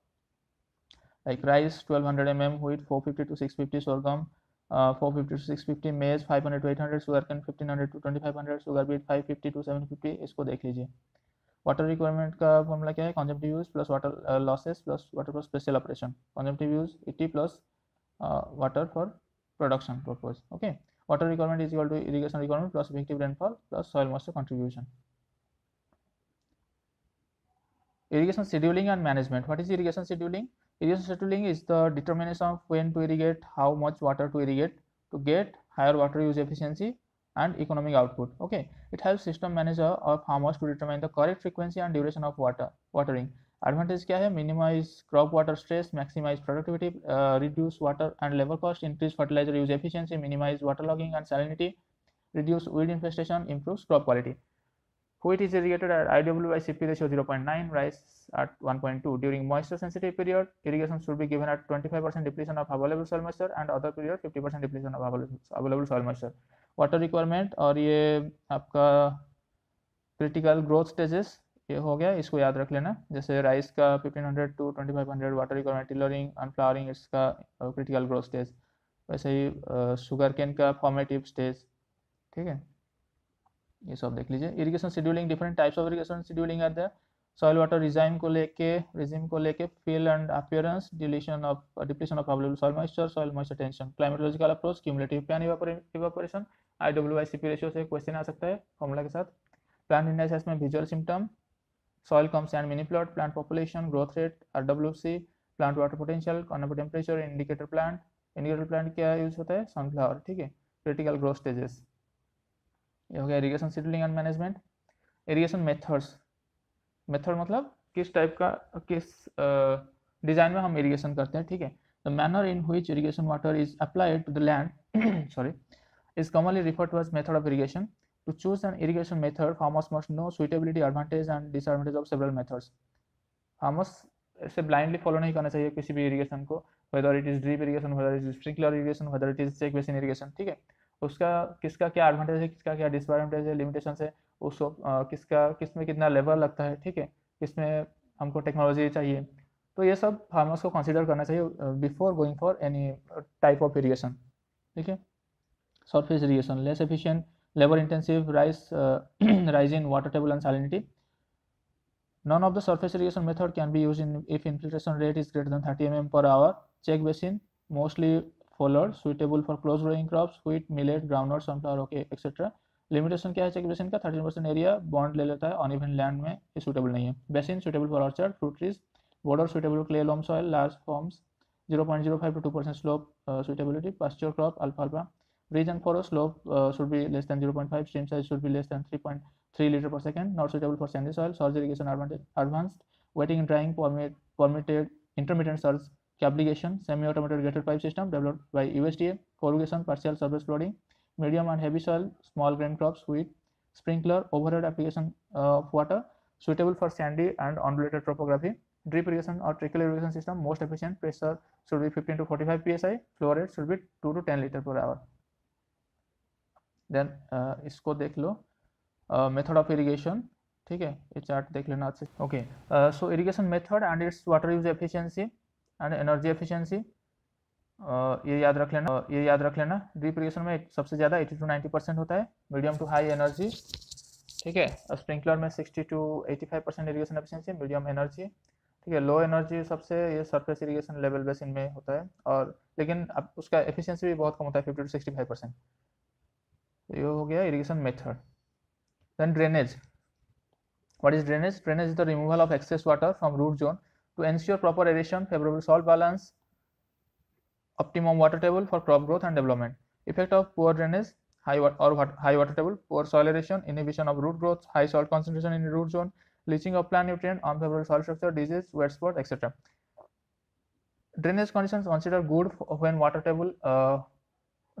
like rice 1200 mm wheat 450 to 650 sorghum uh 450 to 650 maize 500 to 800 sugarcane 1500 to 2500 sugar beet 550 to 750 इसको देख लीजिए। Water requirement का formula क्या है? Consumptive use plus plus water for special operation plus water water requirement is equal to irrigation requirement plus effective rainfall scheduling and management what is irrigation scheduling Irrigation settling is the determination of when to irrigate, how much water to irrigate to get higher water use efficiency and economic output. Okay, it helps system manager or farmers to determine the correct frequency and duration of water watering. Advantage kya hai? minimize crop water stress, maximize productivity, uh, reduce water and labor cost, increase fertilizer use efficiency, minimize water logging and salinity, reduce weed infestation, improves crop quality. Wheat is irrigated at IW by CP ratio 0.9, rice at 1.2. During moisture sensitive period, irrigation should be given at 25% depletion of available soil moisture and other period 50% depletion of available soil moisture. Water requirement और ये आपका critical growth stages ये हो गया इसको याद रख लेना जैसे राइस का 1500 to 2500 water requirement tillering and flowering इसका क्रिटिकल ग्रोथ स्टेज वैसे ही शुगर केन का फॉर्मेटिव स्टेज ठीक है ये सब देख लीजिए। Irrigation scheduling different types of irrigation scheduling are there soil water regime को लेके रिजिम को लेके feel and appearance depletion of depletion of available soil moisture soil moisture tension climatological approach cumulative pan evaporation I W I C P ratio से question आ सकता है formula के साथ। प्लान इंडाइसिस में visual symptom soil cum and mini plot plant population growth rate R W C plant water potential corner temperature indicator plant indicator plant क्या use होता है? सनफ्लावर ठीक है। क्रिटिकल ग्रोथ स्टेजेस ये हो गया irrigation seedling and management irrigation methods method मतलब किस टाइप का किस डिज़ाइन uh, में हम इरीगेशन करते हैं ठीक है? The manner in which irrigation water is applied to the land sorry is commonly refer to as method of irrigation to choose and irrigation method farmers must know suitability advantage and disadvantage of several methods farmers ऐसे blindly follow नहीं करना चाहिए किसी भी irrigation को whether it is drip irrigation whether it is sprinkler irrigation whether it is check basin irrigation ठीक है? उसका किसका क्या एडवांटेज है, किसका क्या डिसएडवांटेज है लिमिटेशन है, उसको किसका, किसमें कितना लेबर लगता है, ठीक है? किसमें हमको टेक्नोलॉजी चाहिए? तो ये सब फार्मर्स को कंसिडर करना चाहिए before going for any type of irrigation ठीक है? Surface irrigation less efficient labour intensive rice rise in water table and salinity none of the surface irrigation method can be use in if infiltration rate is greater than thirty M M per hour check basin mostly follower suitable for close growing crop wheat millet ground sunflower okay etcetera limitation क्या है basin का? Thirteen percent area bund ले लेता है on even land में ये suitable नहीं है। Basin suitable for orchard fruit trees border suitable clay loam soil large farms zero point zero five to two percent slope suitability pasture crop alpha alpha reason for slope should be less than zero point five stream size should be less than three point three litre per second not suitable for sandy soil surge irrigation advance wetting drying permitted intermediate surge cabligation, semi-automated gated pipe system developed by USDA, corrugation, partial surface flooding, medium and heavy soil, small grain crops, wheat, sprinkler, overhead application uh, of water, suitable for sandy and undulated topography, drip irrigation or trickle irrigation system, most efficient pressure should be 15 to 45 psi, flow rate should be 2 to 10 liter per hour. Then uh, इसको देख लो method of irrigation ठीक है ये chart देख लेना अच्छे okay so irrigation method and its water use efficiency and energy efficiency ये याद रख लेना ये याद रख लेना ड्रिप इरिगेशन में सबसे ज़्यादा 80 टू 90 परसेंट होता है, मीडियम टू हाई एनर्जी, ठीक है स्प्रिंकलर में 60 to 85 percent irrigation efficiency, medium energy, ठीक है, लो एनर्जी सबसे ये सरफेस इरीगेशन लेवल बेसिन में होता है, और लेकिन अब उसका एफिशिएंसी भी बहुत कम होता है, fifty to sixty five percent. ये हो गया irrigation method. Then drainage. what is drainage drainage is the removal of excess water from root zone to ensure proper aeration favorable salt balance optimum water table for crop growth and development. Effect of poor drainage high or high water table poor soil aeration inhibition of root growth high salt concentration in root zone leaching of plant nutrient unfavorable soil structure disease wet spot etc drainage conditions considered good when water table uh,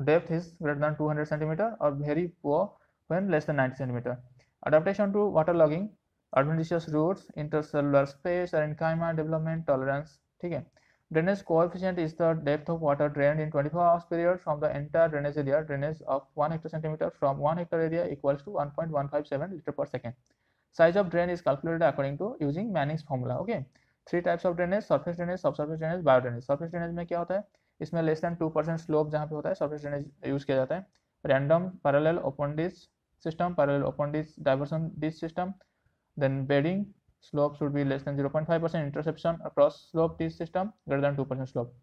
depth is greater than 200 centimeter or very poor when less than 90 centimeter. Adaptation to water adventitious roots intercellular space और aerenchyma development tolerance ठीक है? Drainage coefficient is the depth of water drain in 24 four hours period from the entire drainage area drainage of one hectare centimetre from one hectare area equals to 1.157 litre per second size of drain is calculated according to using Manning formula okay three types of drainage surface drainage sub surface drainage bio drainage surface drainage में क्या होता है? इसमें less than two percent slope जहाँ पे होता है surface drainage use किया जाता है। Random parallel open ditch system parallel open ditch diversion ditch system then bedding slope should be less than 0.5 percent interception across slope T system greater than 2 percent slope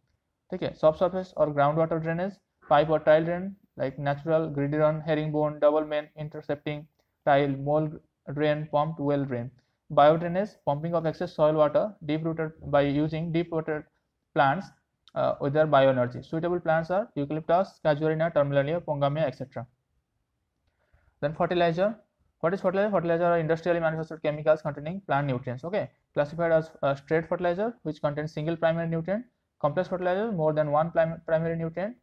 ठीक है soft surface और ground water drainage pipe और tile drain like natural gridiron herringbone double main intercepting tile mole drain pumped well drain biodrainage pumping of excess soil water deep rooted by using deep rooted plants uh, with their bioenergy suitable plants are eucalyptus casuarina terminalia pongamia etc then fertilizer what is fertilizer fertilizer are industrially manufactured chemicals containing plant nutrients okay classified as uh, straight fertilizer which contains single primary nutrient complex fertilizer more than one primary nutrient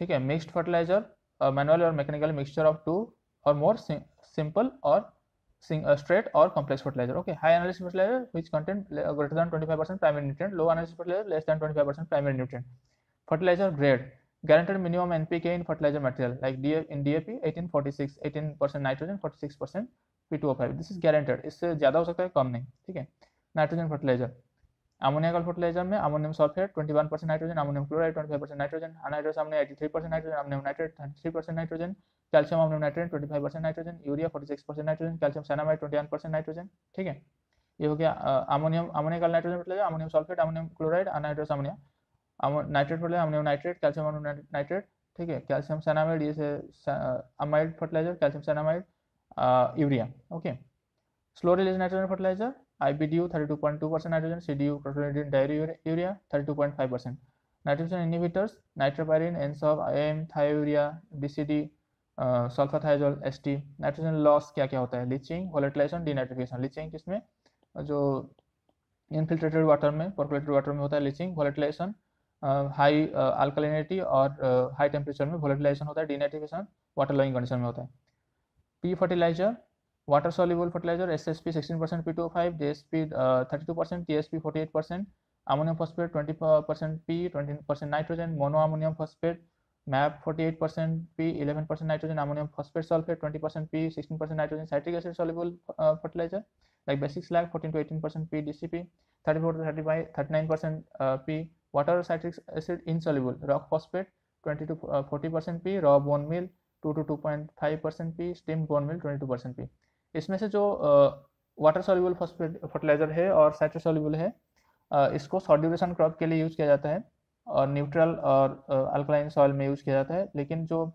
ठीक है mixed fertilizer uh, manual or mechanical mixture of two or more sim simple or uh, straight or complex fertilizer okay high analysis fertilizer which contain uh, greater than 25 percent primary nutrient low analysis fertilizer less than 25 percent primary nutrient fertilizer grade guaranteed minimum npk in fertilizer material like DF, in dap 1846 18 percent nitrogen 46 percent p2o5 this is guaranteed. इससे ज़्यादा हो सकता है कम नहीं ठीक है? Nitrogen fertilizer ammonia fertilizer में ammonium sulphate 21 percent nitrogen ammonium chloride 25 percent nitrogen anhydrous हमने 83 percent nitrogen ammonium nitrate 33 percent nitrogen calcium ammonium nitrate 25 percent nitrogen urea 46 percent nitrogen calcium cyanamide 21 percent nitrogen ठीक है? ये हो गया ammonium ammonia का nitrogen fertilizer ammonium sulphate ammonium chloride anhydrous ammonia nitrate fertilizer ammonium nitrate calcium ammonium nitrate ठीक है? Calcium cyanamide ये से amide fertilizer calcium cyanamide urea okay? Slow release nitrogen fertilizer I IBDU 32.2% nitrogen, CDU protonidine diurea 32.5%. Nitrogen inhibitors, nitropyrene, NSOB, IM, thiourea, BCD, uh, sulfathiazole, ST. Nitrogen loss क्या क्या होता है? Leaching volatilisation denitrification leaching किसमें? जो infiltrated water में percolated water में होता है लीचिंग वोलेटिलाइजेशन हाई अल्कलिनिटी और हाई टेम्परेचर में वोलेटिलाइजेशन होता है डीनेटिवेशन वाटर लॉइंग कंडीशन में होता है। P fertilizer water soluble fertilizer S S P sixteen percent P two five D S P thirty two percent T S P forty eight percent ammonium phosphate twenty percent P twenty percent nitrogen mono ammonium phosphate MAP forty eight percent P eleven percent nitrogen ammonium phosphate sulphate twenty percent P sixteen percent nitrogen citric acid soluble fertiliser like basic slag fourteen to eighteen percent P D C P thirty four to thirty five thirty nine percent P water citric acid insoluble, rock phosphate 20 to 40% p, raw bone meal 2 to 2.5% p, steamed bone meal 22% p. इसमें से जो water soluble fertiliser है और साइट्रो soluble है इसको short duration crop के लिए use किया जाता है और न्यूट्रल और अल्कलाइन सॉइल में यूज़ किया जाता है। लेकिन जो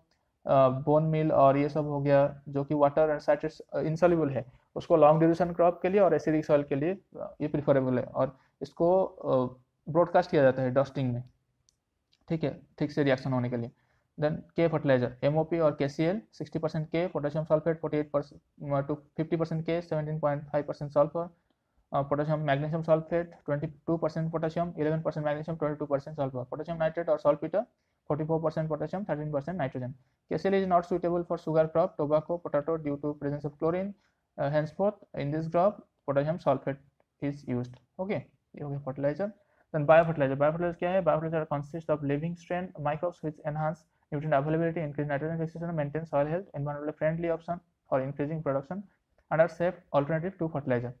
बोन मिल और ये सब हो गया, जो कि वाटर एंड साइट्रस इंसॉल्यूबल है, उसको लॉन्ग ड्यूरेशन क्रॉप के लिए और एसिडिक सॉइल के लिए ये प्रिफरेबल है। और इसको ब्रॉडकास्ट किया जाता है डस्टिंग में। ठीक है? ठीक से रिएक्शन होने के लिए। देन के फर्टिलाइज़र एम ओ पी और के सी के potassium sulphate forty eight percent to fifty percent K seventeen sulphur potassium magnesium sulphate twenty two percent potassium eleven percent magnesium twenty two percent sulphur potassium nitrate or saltpetre forty four percent potassium thirteen percent nitrogen KCl is not suitable for sugar crop tobacco potato due to presence of chlorine henceforth in this crop potassium sulphate is use okay ये हो गया fertiliser then biofertilizer biofertilizer क्या है biofertilizer consists of living strain microbes which enhance nutrient availability, increase nitrogen fixation, maintain soil health, environmentally friendly option for increasing production and are safe alternative to fertilizer.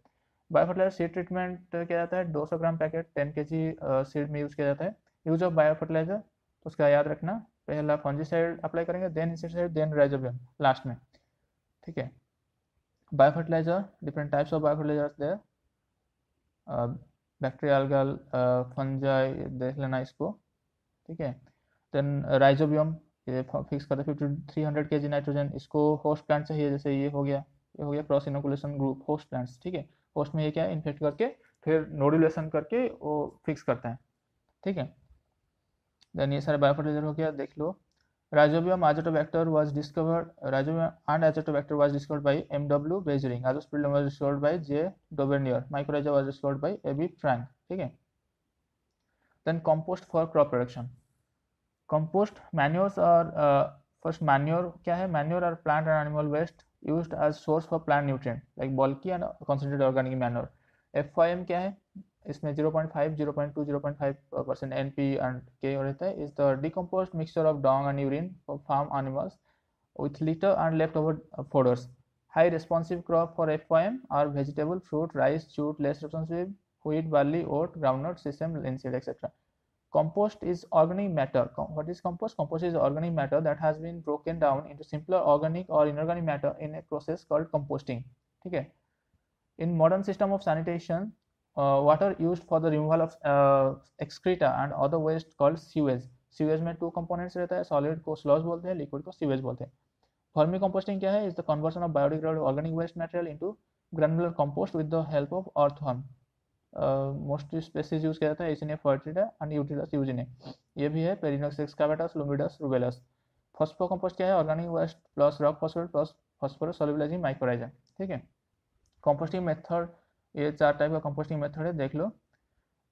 Biofertilizer seed treatment किया जाता है 200 gram packet 10 K G seed में use किया जाता है use of biofertiliser तो उसका याद रखना पहला फंजीसाइड अप्लाई करेंगे then insecticide then rhizobium last में ठीक है biofertilizer different types of biofertilizers there uh, bacterial fungi देख लेना इसको ठीक है? देन राइजोबियम ये फिक्स करते fifty three hundred K G nitrogen इसको होस्ट प्लांट चाहिए जैसे ये हो गया ये हो गया cross inoculation group host plants ठीक है? होस्ट में ये क्या है? इन्फेक्ट करके फिर नोडुलेशन करके वो फिक्स करता है ठीक है? देन ये सारे बायोफर्टिलाइजर हो गया देख लो। Was discovered. Rhizobium and azotobacter was discovered by M. W. Beijering. Azospirillum was discovered by J. Dauvergne. Mycorrhiza was discovered by A. B. Frank. ठीक है compost for crop production. Compost manures are uh, first manure क्या है manure are plant and animal waste used as source for plant nutrient like bulky and concentrated organic manure. FYM क्या है इसमें 0.5 0.2 0.5 percent N P and के रहता है। Is the decompose mixture of dung and urine farm animals with litter and left over fodders high responsive crop for F O M are vegetable fruit rice jute less responsive wheat barley oat groundnut sesamum linseed etcetera compost is organic matter what is compost compost is organic matter that has been broken down into simpler organic और inorganic matter in a process called composting ठीक है? In modern system of sanitation water used for the removal of uh, excreta and other waste called sewage sewage में two components रहता है solid को sludge बोलते हैं liquid को sewage बोलते हैं वर्मी composting क्या है is the conversion of biodegradable organic waste material into granular compost with the help of earthworm mostly species use किया जाता है इसने फर्टिडा एंड यूटिलस यूजिने ये भी है पेरिनोक्स एक्सकावेटस लुमिडस रुबेलस फॉस्फो कंपोस्ट क्या है organic waste plus rock phosphate plus phosphorus solubilizing mycorrhiza ठीक है कंपोस्टिंग मेथड ये चार टाइप का कंपोस्टिंग मेथड है, देख लो।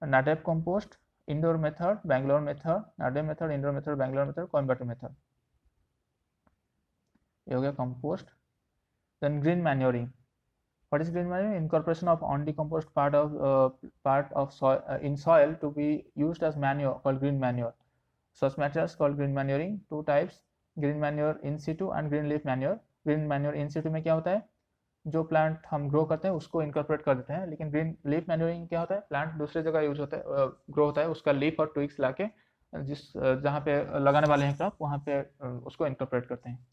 NADEP compost Indore method Bangalore method NADEP method Indore method Bangalore method Coimbatore method ये हो गया compost then green manuring what is green manuring incorporation of undecomposed part of part of in soil to be use as manure call green manure such matters call green manuring two types green manure in situ and green leaf manure green manure in situ में क्या होता है? जो plant हम grow करते हैं, उसको incorporate कर देते हैं। लेकिन ग्रीन लीफ मैन्योरिंग क्या होता है? प्लांट दूसरे जगह यूज़ होता है ग्रो होता है। उसका लीफ और ट्विक्स ला के जिस जहाँ पे लगाने वाले हैं क्रॉप वहाँ पे उसको इंकॉर्पोरेट करते हैं।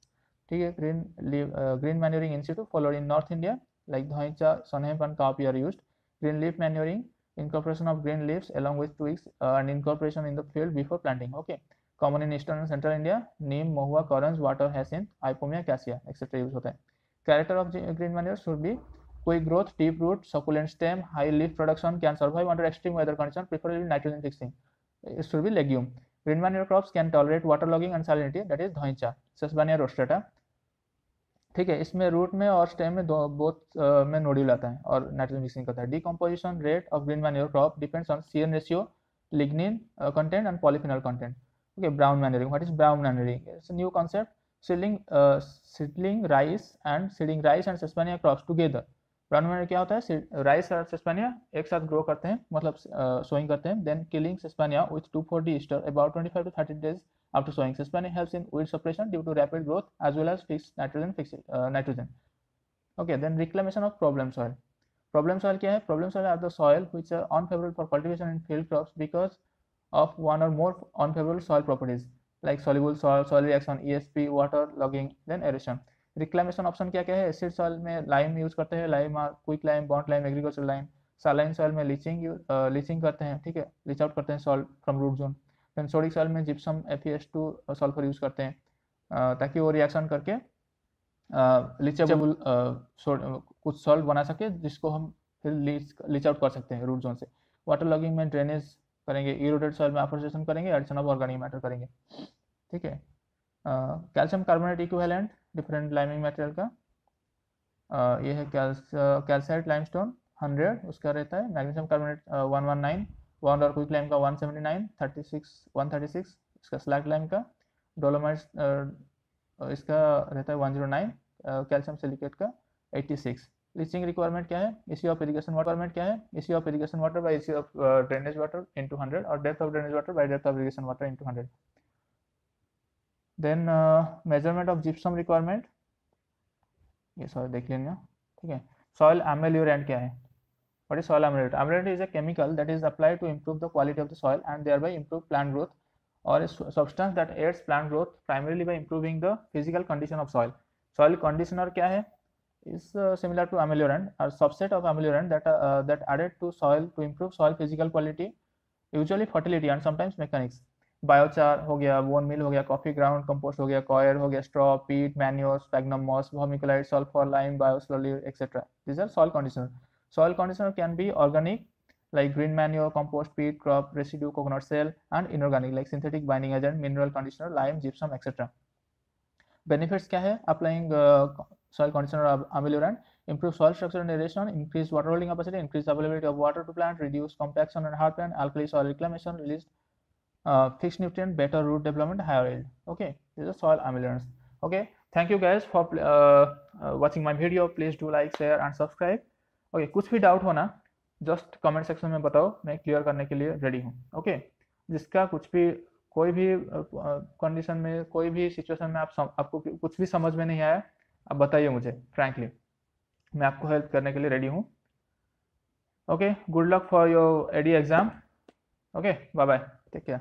ठीक है? Green leaf green manuring in situ followed in north India like dhaincha sunnhemp cowpea you are use green leaf manuring incorporation of green leaves along with twigs and incorporation in the field before planting okay common in eastern and central India neem mahua karanj water hyacinth ipomoea cassia etcetera use होता है। Character of green manure should be quick growth, deep root, succulent stem, high leaf production, can survive under extreme weather conditions, preferably nitrogen fixing. It should be legume. Green manure crops can tolerate waterlogging and salinity, that is Dhoicha, Sesbania rostrata. ठीक है इसमें root में और stem में दो both में nodule आता है और नाइट्रोजन मिक्सिंग करता है decomposition rate of green manure crop depends on CN ratio lignin uh, content and polyphenol content okay brown manuring what is brown manuring it's a new seedling uh, seedling rice and seeding rice and sesbania crops together brown manure क्या होता है rice और सेस्पेनिया एक साथ grow करते हैं मतलब sowing uh, करते हैं then killing sesbania with 2,4-D ester about 25 to 30 days after sowing. Sesbania helps in weed suppression due to rapid growth as well as fixed nitrogen fix, uh, nitrogen. Okay, then reclamation of problem soil. Problem soil kya hai? Problem soil are the soil which are unfavorable for cultivation in field crops because of one or more unfavorable soil properties Like soluble soil, soil reaction, ESP, water logging, then erosion. Reclamation option क्या क्या है? Acid soil में lime use करते हैं lime quick lime burnt lime agriculture lime saline soil में leaching leaching करते हैं ठीक है? लीच आउट करते हैं salt from root zone then sodic soil में gypsum F S two sulphur use करते हैं ताकि वो रिएक्शन करके लिचेबल कुछ सॉल्ट बना सके जिसको हम फिर लीच आउट कर सकते हैं रूट जोन से. वाटर लॉगिंग में ड्रेनेज करेंगे इरोडेड सॉइल में एफोर्सेशन करेंगे एडिशन ऑफ़ ऑर्गेनिक मैटर करेंगे। ठीक है? Calcium carbonate equivalent different liming material का। uh, ये है कैल्साइट लाइमस्टोन 100 उसका रहता है। मैग्नीशियम कार्बोनेट 119 वन और क्विक लाइम का 179 36 136 इसका स्लैग लाइम का। डोलोमाइट इसका रहता है 109 कैल्शियम सिलिकेट का 86 लीचिंग रिक्वायरमेंट क्या है? एसी ऑफ़ इरीगेशन वाटरमेंट क्या है? EC of irrigation water by EC of drainage water into hundred or depth of drainage water by depth of irrigation water into hundred then measurement of gypsum requirement ये sorry देख लेंगे ठीक है? Soil ameliorant क्या है? What is soil ameliorant ameliorant is a chemical that is apply to improve the quality of the soil and thereby improve plant growth or substance that aids plant growth primarily by improving the physical condition of soil soil conditioner क्या है? Is uh, similar to ameliorant or subset of ameliorant that uh, that added to soil to improve soil physical quality usually fertility and sometimes mechanics biochar हो गया bone meal हो गया coffee ground compost हो गया coir हो गया straw peat manure sphagnum moss vermiculite sulphur lime biosolids etcetera this are soil conditioner soil conditioner can be organic like green manure, compost, peat, crop, residue, coconut shell, and inorganic like synthetic binding agent, mineral conditioner, lime, gypsum, etc. Benefits क्या है? Applying uh, soil conditioner ameliorant, improve soil structure and aeration, increase water holding capacity, increase availability of water to plant, reduce compaction and hard plant, alkali soil reclamation, release uh, fixed nutrient, better root development, higher yield. Okay, these are soil ameliorants. Okay, thank you guys for uh, uh, my video. Please do like, share and subscribe. Okay, कुछ भी doubt होना just comment section में बताओ मैं clear करने के लिए ready हूँ ओके जिसका कुछ भी कोई भी कंडीशन में कोई भी सिचुएशन में आप सम, आपको कुछ भी समझ में नहीं आया आप बताइए मुझे फ्रैंकली मैं आपको हेल्प करने के लिए रेडी हूँ. Okay good luck for your AD exam okay bye bye take care